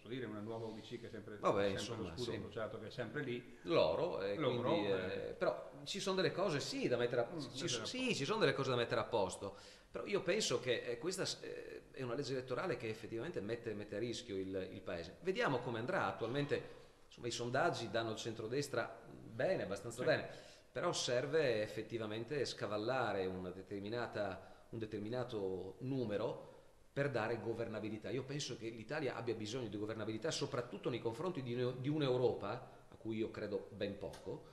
posso dire una nuova UDC che è sempre, Vabbè, sempre insomma, lo scudo sì. associato che è sempre lì. loro, e Loro, quindi, eh. eh, però ci sono delle cose sì da mettere a, Mm, ci, a sì, ci sono delle cose da mettere a posto però io penso che eh, questa eh, è una legge elettorale che effettivamente mette, mette a rischio il, il paese vediamo come andrà attualmente insomma, i sondaggi danno il centrodestra bene, abbastanza Sì. bene però serve effettivamente scavallare una determinata, un determinato numero per dare governabilità. Io penso che l'Italia abbia bisogno di governabilità soprattutto nei confronti di, un- di un'Europa, a cui io credo ben poco,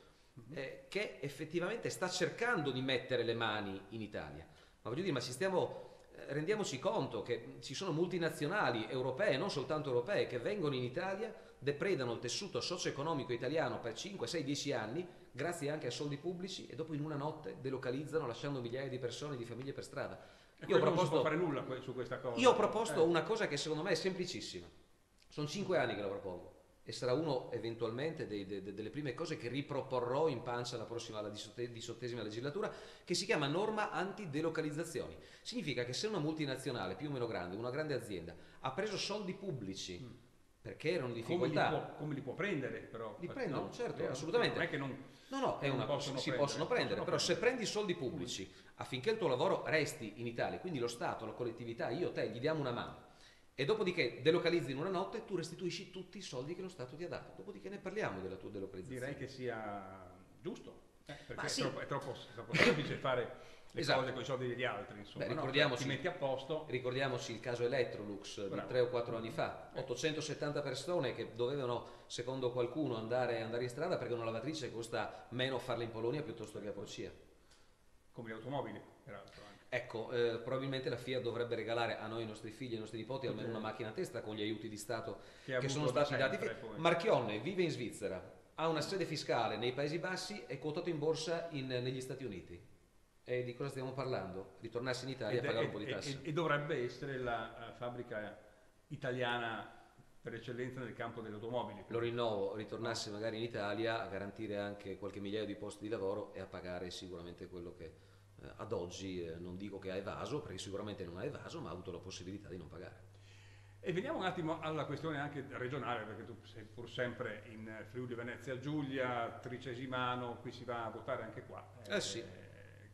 eh, che effettivamente sta cercando di mettere le mani in Italia. Ma voglio dire, ma ci stiamo, eh, rendiamoci conto che ci sono multinazionali europee, non soltanto europee, che vengono in Italia, depredano il tessuto socio-economico italiano per 5, 6, 10 anni, grazie anche a soldi pubblici, e dopo in una notte delocalizzano lasciando migliaia di persone, di famiglie per strada. Io ho proposto, fare nulla su questa cosa. io ho proposto Eh, una cosa che secondo me è semplicissima. Sono cinque anni che la propongo e sarà uno eventualmente dei- de- de- delle prime cose che riproporrò in pancia alla prossima, alla diciotte- diciottesima legislatura, che si chiama norma antidelocalizzazioni. Significa che se una multinazionale più o meno grande, una grande azienda, ha preso soldi pubblici perché erano Mm. come li, difficoltà, può, come li può prendere però? Li prendono, no? certo, Eh, assolutamente. Non è che non... No, no, è Non una, possono si prendere, possono prendere, possono però se prendere. prendi soldi pubblici affinché il tuo lavoro resti in Italia, quindi lo Stato, la collettività, io, te, gli diamo una mano, e dopodiché delocalizzi in una notte, tu restituisci tutti i soldi che lo Stato ti ha dato, dopodiché ne parliamo della tua delocalizzazione. Direi che sia giusto, eh, perché sì. è, troppo, è troppo- troppo semplice fare le Esatto. cose con i soldi degli altri, insomma. Beh, no? ricordiamoci- Ti metti a posto, Ricordiamoci il caso Electrolux di Bravo. tre o quattro anni fa, 870 persone che dovevano, secondo qualcuno, andare, andare in strada perché una lavatrice costa meno farla in Polonia piuttosto che a Porcia. come le automobili, peraltro. Anche. Ecco, eh, probabilmente la FIA dovrebbe regalare a noi, ai nostri figli e ai nostri nipoti almeno una macchina a testa con gli aiuti di Stato Che che sono stati dati. poi. Marchionne vive in Svizzera, ha una sede fiscale nei Paesi Bassi e quotato in borsa in- negli Stati Uniti. E di cosa stiamo parlando? Ritornarsi in Italia è- pagare un po' e- di tasse. e- e dovrebbe essere la eh, fabbrica italiana per eccellenza nel campo delle automobili. Lo rinnovo, ritornarsi magari in Italia a garantire anche qualche migliaio di posti di lavoro e a pagare sicuramente quello che eh, ad oggi eh, non dico che ha evaso, perché sicuramente non ha evaso, ma ha avuto la possibilità di non pagare. E veniamo un attimo alla questione anche regionale, perché tu sei pur sempre in Friuli Venezia Giulia, tricesimano, qui si va a votare anche qua. Eh sì.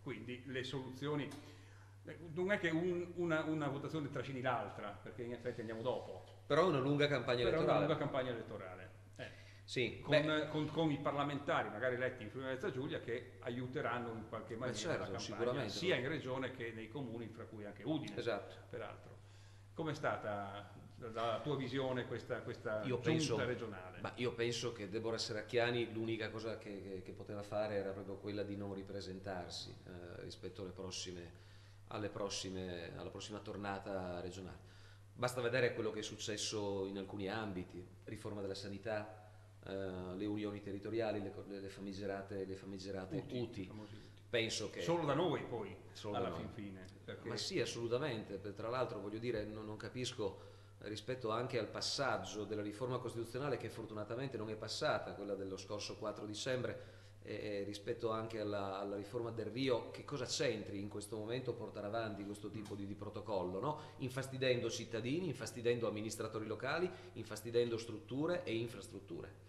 Quindi le soluzioni, eh, non è che un- una, una votazione trascini l'altra, perché in effetti andiamo dopo, Però è una lunga campagna però è una elettorale. lunga campagna elettorale. Eh, Sì, Con, beh, con- con i parlamentari, magari eletti in Friuli Venezia Giulia, che aiuteranno in qualche maniera certo, la campagna, sicuramente. sia in regione che nei comuni, fra cui anche Udine, esatto. peraltro. Com'è stata la tua visione questa, questa Io penso- regionale? Ma io penso che Deborah Serracchiani l'unica cosa che, che- che poteva fare era proprio quella di non ripresentarsi eh, rispetto alle prossime, alle prossime- alla prossima tornata regionale. Basta vedere quello che è successo in alcuni ambiti, riforma della sanità, eh, le unioni territoriali, le, le famigerate, le famigerate Uti, UTI. Penso che... Solo da noi poi, alla noi. fin fine. Perché Ma sì, assolutamente. Tra l'altro, voglio dire, non, non capisco rispetto anche al passaggio della riforma costituzionale che fortunatamente non è passata, quella dello scorso 4 dicembre, eh, rispetto anche alla, alla, riforma del Rio, che cosa c'entri in questo momento portare avanti questo tipo di, di protocollo, no? infastidendo cittadini, infastidendo amministratori locali, infastidendo strutture e infrastrutture.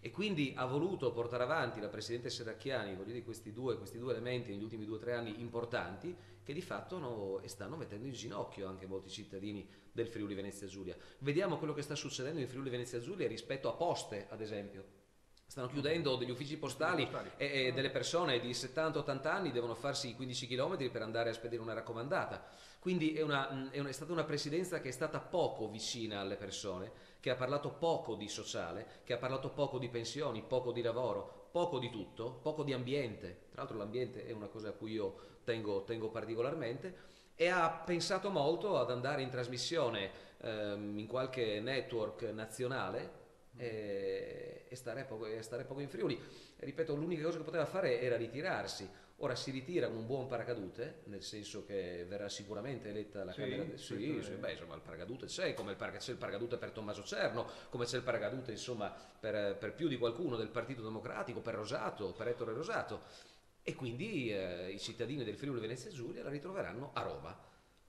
E quindi ha voluto portare avanti la Presidente Serracchiani, dire, questi due, questi due elementi negli ultimi due o tre anni importanti, che di fatto no, stanno mettendo in ginocchio anche molti cittadini del Friuli Venezia Giulia. Vediamo quello che sta succedendo in Friuli Venezia Giulia rispetto a Poste, ad esempio stanno chiudendo degli uffici postali e, e delle persone di 70-80 anni devono farsi 15 km per andare a spedire una raccomandata. Quindi è, una, è, una, è, stata una presidenza che è stata poco vicina alle persone, che ha parlato poco di sociale, che ha parlato poco di pensioni, poco di lavoro, poco di tutto, poco di ambiente. Tra l'altro l'ambiente è una cosa a cui io tengo, tengo particolarmente e ha pensato molto ad andare in trasmissione ehm, in qualche network nazionale e, e, stare poco, e, stare poco, in Friuli. Ripeto, l'unica cosa che poteva fare era ritirarsi. Ora si ritira con un buon paracadute, nel senso che verrà sicuramente eletta la sì, Camera. De... Sì, sì, beh, insomma, il paracadute c'è, come il par... c'è il paracadute per Tommaso Cerno, come c'è il paracadute insomma, per, per, più di qualcuno del Partito Democratico, per Rosato, per Ettore Rosato. E quindi eh, i cittadini del Friuli Venezia Giulia la ritroveranno a Roma.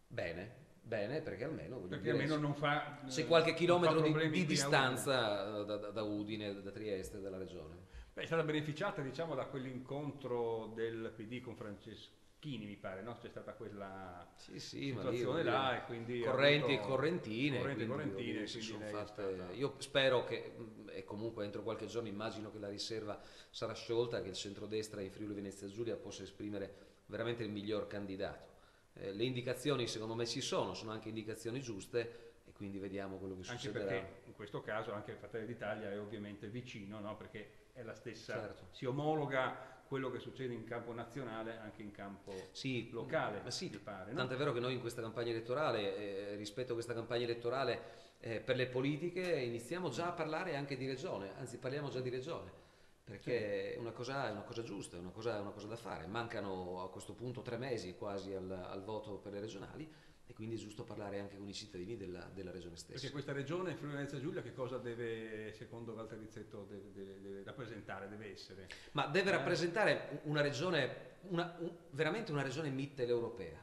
Bene, Bene, perché almeno, perché dire, almeno non fa, c'è qualche chilometro di, di distanza da, da, Udine, da Trieste, dalla regione. Beh, è stata beneficiata diciamo, da quell'incontro del PD con Franceschini, mi pare, no? c'è stata quella sì, sì, situazione là e quindi correnti e correntine, correnti correntine fatte, stata... io spero che e comunque entro qualche giorno immagino che la riserva sarà sciolta che il centrodestra in Friuli Venezia Giulia possa esprimere veramente il miglior candidato eh, le indicazioni secondo me ci sono, sono anche indicazioni giuste e quindi vediamo quello che anche succederà. Anche perché in questo caso anche il Fratelli d'Italia è ovviamente vicino, no? perché è la stessa, certo. si omologa quello che succede in campo nazionale anche in campo sì, locale. Ma sì, pare, no? Tant'è vero che noi in questa campagna elettorale, eh, rispetto a questa campagna elettorale eh, per le politiche, iniziamo già a parlare anche di regione, anzi parliamo già di regione perché è una, cosa, è una cosa giusta, è una cosa, è una cosa, da fare. Mancano a questo punto tre mesi quasi al, al, voto per le regionali e quindi è giusto parlare anche con i cittadini della, della regione stessa. Perché questa regione, Friuli Venezia Giulia, che cosa deve, secondo Walter Rizzetto, deve, deve, deve, rappresentare, deve essere? Ma deve eh? rappresentare una regione, una, un, veramente una regione mitteleuropea.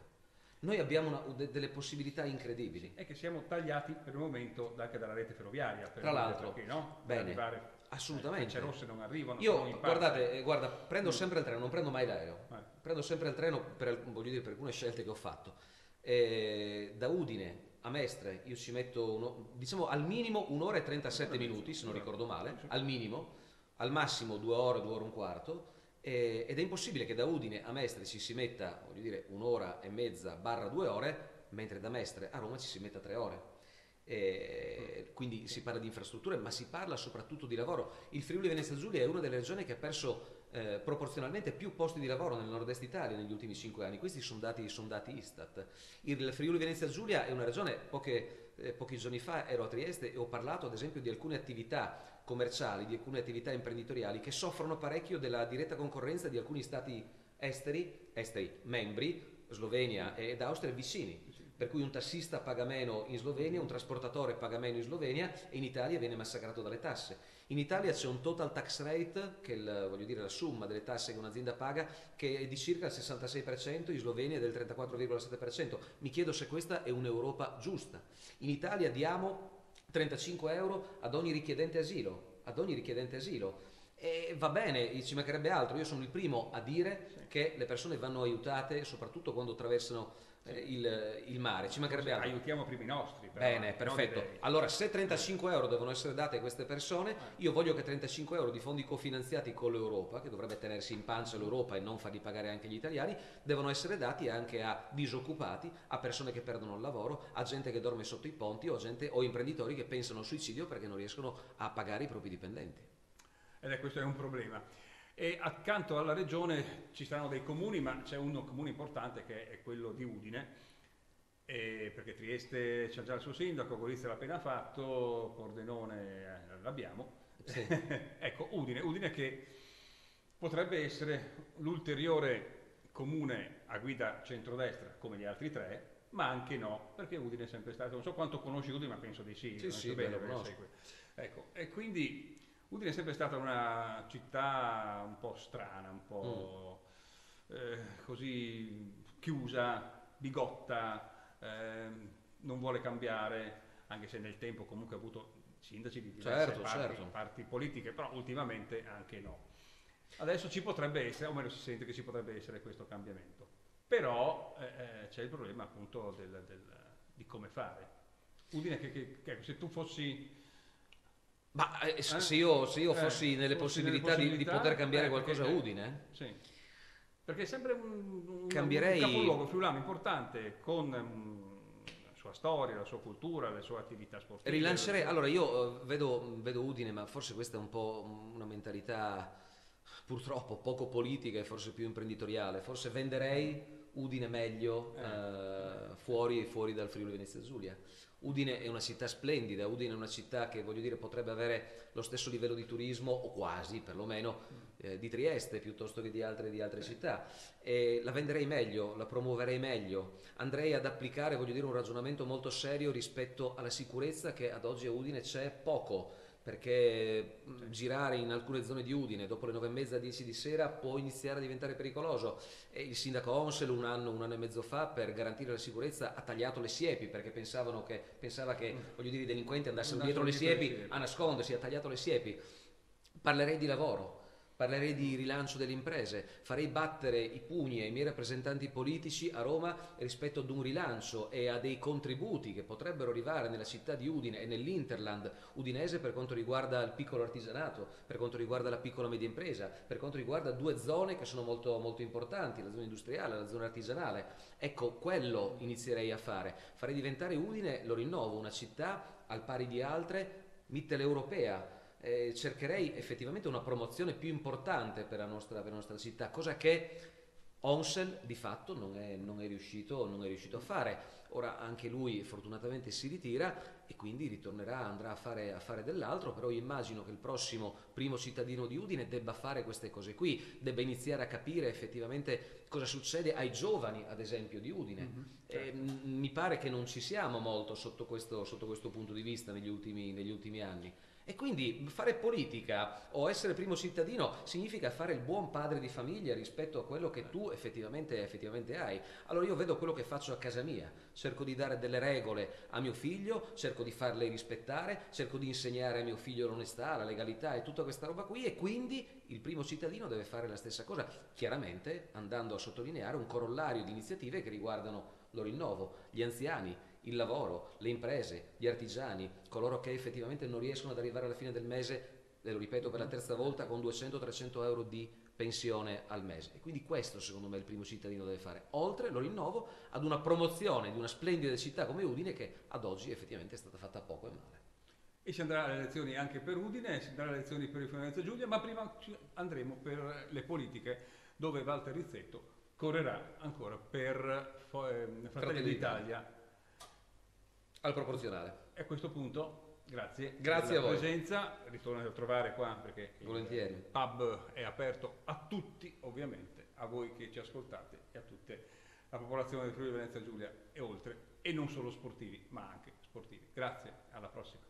Noi abbiamo una, de, delle possibilità incredibili. È che siamo tagliati per il momento anche dalla rete ferroviaria. Tra l'altro, perché, no? bene, arrivare Assolutamente. Le rosse non arrivano. Io, guardate, eh, guarda, prendo mm. sempre il treno, non prendo mai l'aereo. Eh. Prendo sempre il treno per, voglio dire, per alcune scelte che ho fatto. E da Udine a Mestre io ci metto, uno, diciamo, al minimo un'ora e 37 minuti, se non ricordo male, al minimo, al massimo due ore, due ore e un quarto. E, ed è impossibile che da Udine a Mestre ci si metta, voglio dire, un'ora e mezza barra due ore, mentre da Mestre a Roma ci si metta tre ore. Eh, quindi si parla di infrastrutture, ma si parla soprattutto di lavoro. Il Friuli Venezia Giulia è una delle regioni che ha perso eh, proporzionalmente più posti di lavoro nel nord-est Italia negli ultimi cinque anni. Questi sono dati, sono dati Istat. Il Friuli Venezia Giulia è una regione, poche, eh, pochi giorni fa ero a Trieste e ho parlato ad esempio di alcune attività commerciali, di alcune attività imprenditoriali che soffrono parecchio della diretta concorrenza di alcuni stati esteri, esteri membri, Slovenia ed Austria vicini per cui un tassista paga meno in Slovenia, un trasportatore paga meno in Slovenia e in Italia viene massacrato dalle tasse. In Italia c'è un total tax rate, che è il, voglio dire, la somma delle tasse che un'azienda paga, che è di circa il 66%, in Slovenia è del 34,7%. Mi chiedo se questa è un'Europa giusta. In Italia diamo 35 euro ad ogni richiedente asilo, ad ogni richiedente asilo. E va bene, ci mancherebbe altro, io sono il primo a dire che le persone vanno aiutate, soprattutto quando attraversano il, il, mare, ci mancherebbe altro. Aiutiamo prima i nostri. Però, Bene, perfetto. Allora, se 35 euro devono essere date a queste persone, io voglio che 35 euro di fondi cofinanziati con l'Europa, che dovrebbe tenersi in pancia l'Europa e non farli pagare anche gli italiani, devono essere dati anche a disoccupati, a persone che perdono il lavoro, a gente che dorme sotto i ponti o, gente, o imprenditori che pensano al suicidio perché non riescono a pagare i propri dipendenti. Ed è questo è un problema. E accanto alla regione ci saranno dei comuni, ma c'è uno comune importante che è quello di Udine, perché Trieste c'ha già il suo sindaco, Gorizia l'ha appena fatto, Pordenone eh, l'abbiamo. Sì. ecco, Udine, Udine che potrebbe essere l'ulteriore comune a guida centrodestra come gli altri tre, ma anche no, perché Udine è sempre stato, non so quanto conosci Udine, ma penso di sì. Sì, sì, bene, lo Ecco, e quindi Udine è sempre stata una città un po' strana, un po' mm. eh, così chiusa, bigotta, eh, non vuole cambiare, anche se nel tempo comunque ha avuto sindaci di diverse certo, parti, certo. parti politiche, però ultimamente anche no. Adesso ci potrebbe essere, o meglio si sente che ci potrebbe essere questo cambiamento. Però eh, eh c'è il problema appunto del, del, di come fare. Udine, che, che, che, se tu fossi... Ma eh, eh? se, io, se, io, fossi eh, nelle, possibilità nelle, possibilità di, di poter cambiare eh, qualcosa a Udine? Sì. Perché è sempre un, un, Cambierei... un capoluogo friulano importante con um, la sua storia, la sua cultura, le sue attività sportive. Rilancerei, allora io vedo, vedo Udine, ma forse questa è un po' una mentalità purtroppo poco politica e forse più imprenditoriale. Forse venderei Udine meglio eh. Eh, fuori, fuori dal Friuli Venezia Giulia. Udine è una città splendida, Udine è una città che voglio dire potrebbe avere lo stesso livello di turismo, o quasi perlomeno, eh, di Trieste piuttosto che di altre, di altre città. E la venderei meglio, la promuoverei meglio, andrei ad applicare voglio dire, un ragionamento molto serio rispetto alla sicurezza che ad oggi a Udine c'è poco perché mm, girare in alcune zone di Udine dopo le nove e mezza, dieci di sera può iniziare a diventare pericoloso. E il sindaco Onsel un anno, un anno e mezzo fa per garantire la sicurezza ha tagliato le siepi perché pensavano che, pensava che mm. voglio dire, i delinquenti andassero dietro le siepi a nascondersi, ha tagliato le siepi. Parlerei di lavoro Parlerei di rilancio delle imprese, farei battere i pugni ai miei rappresentanti politici a Roma rispetto ad un rilancio e a dei contributi che potrebbero arrivare nella città di Udine e nell'Interland udinese per quanto riguarda il piccolo artigianato, per quanto riguarda la piccola media impresa, per quanto riguarda due zone che sono molto, molto importanti, la zona industriale e la zona artigianale. Ecco, quello inizierei a fare. Farei diventare Udine, lo rinnovo, una città al pari di altre mitteleuropea eh, cercherei effettivamente una promozione più importante per la nostra, per la nostra città, cosa che Onsel di fatto non è, non, è riuscito, non è, riuscito, a fare. Ora anche lui fortunatamente si ritira e quindi ritornerà, andrà a fare, a fare, dell'altro, però io immagino che il prossimo primo cittadino di Udine debba fare queste cose qui, debba iniziare a capire effettivamente cosa succede ai giovani, ad esempio, di Udine. Mm-hmm, certo. e, mi pare che non ci siamo molto sotto questo, sotto questo punto di vista negli ultimi, negli ultimi anni. E quindi fare politica o essere primo cittadino significa fare il buon padre di famiglia rispetto a quello che tu effettivamente, effettivamente, hai. Allora io vedo quello che faccio a casa mia, cerco di dare delle regole a mio figlio, cerco di farle rispettare, cerco di insegnare a mio figlio l'onestà, la legalità e tutta questa roba qui e quindi il primo cittadino deve fare la stessa cosa, chiaramente andando a sottolineare un corollario di iniziative che riguardano lo rinnovo, gli anziani, il lavoro, le imprese, gli artigiani, coloro che effettivamente non riescono ad arrivare alla fine del mese, e lo ripeto per la terza volta, con 200-300 euro di pensione al mese. E quindi questo secondo me il primo cittadino deve fare, oltre, lo rinnovo, ad una promozione di una splendida città come Udine che ad oggi effettivamente è stata fatta poco e male. E si andrà alle elezioni anche per Udine, si andrà alle elezioni per il Friuli Giulia, ma prima andremo per le politiche dove Walter Rizzetto correrà ancora per eh, Fratelli d'Italia al proporzionale. E a questo punto, grazie. Grazie a voi. presenza, ritorno a trovare qua perché Volentieri. il pub è aperto a tutti, ovviamente, a voi che ci ascoltate e a tutta la popolazione del Friuli Venezia Giulia e oltre, e non solo sportivi, ma anche sportivi. Grazie, alla prossima.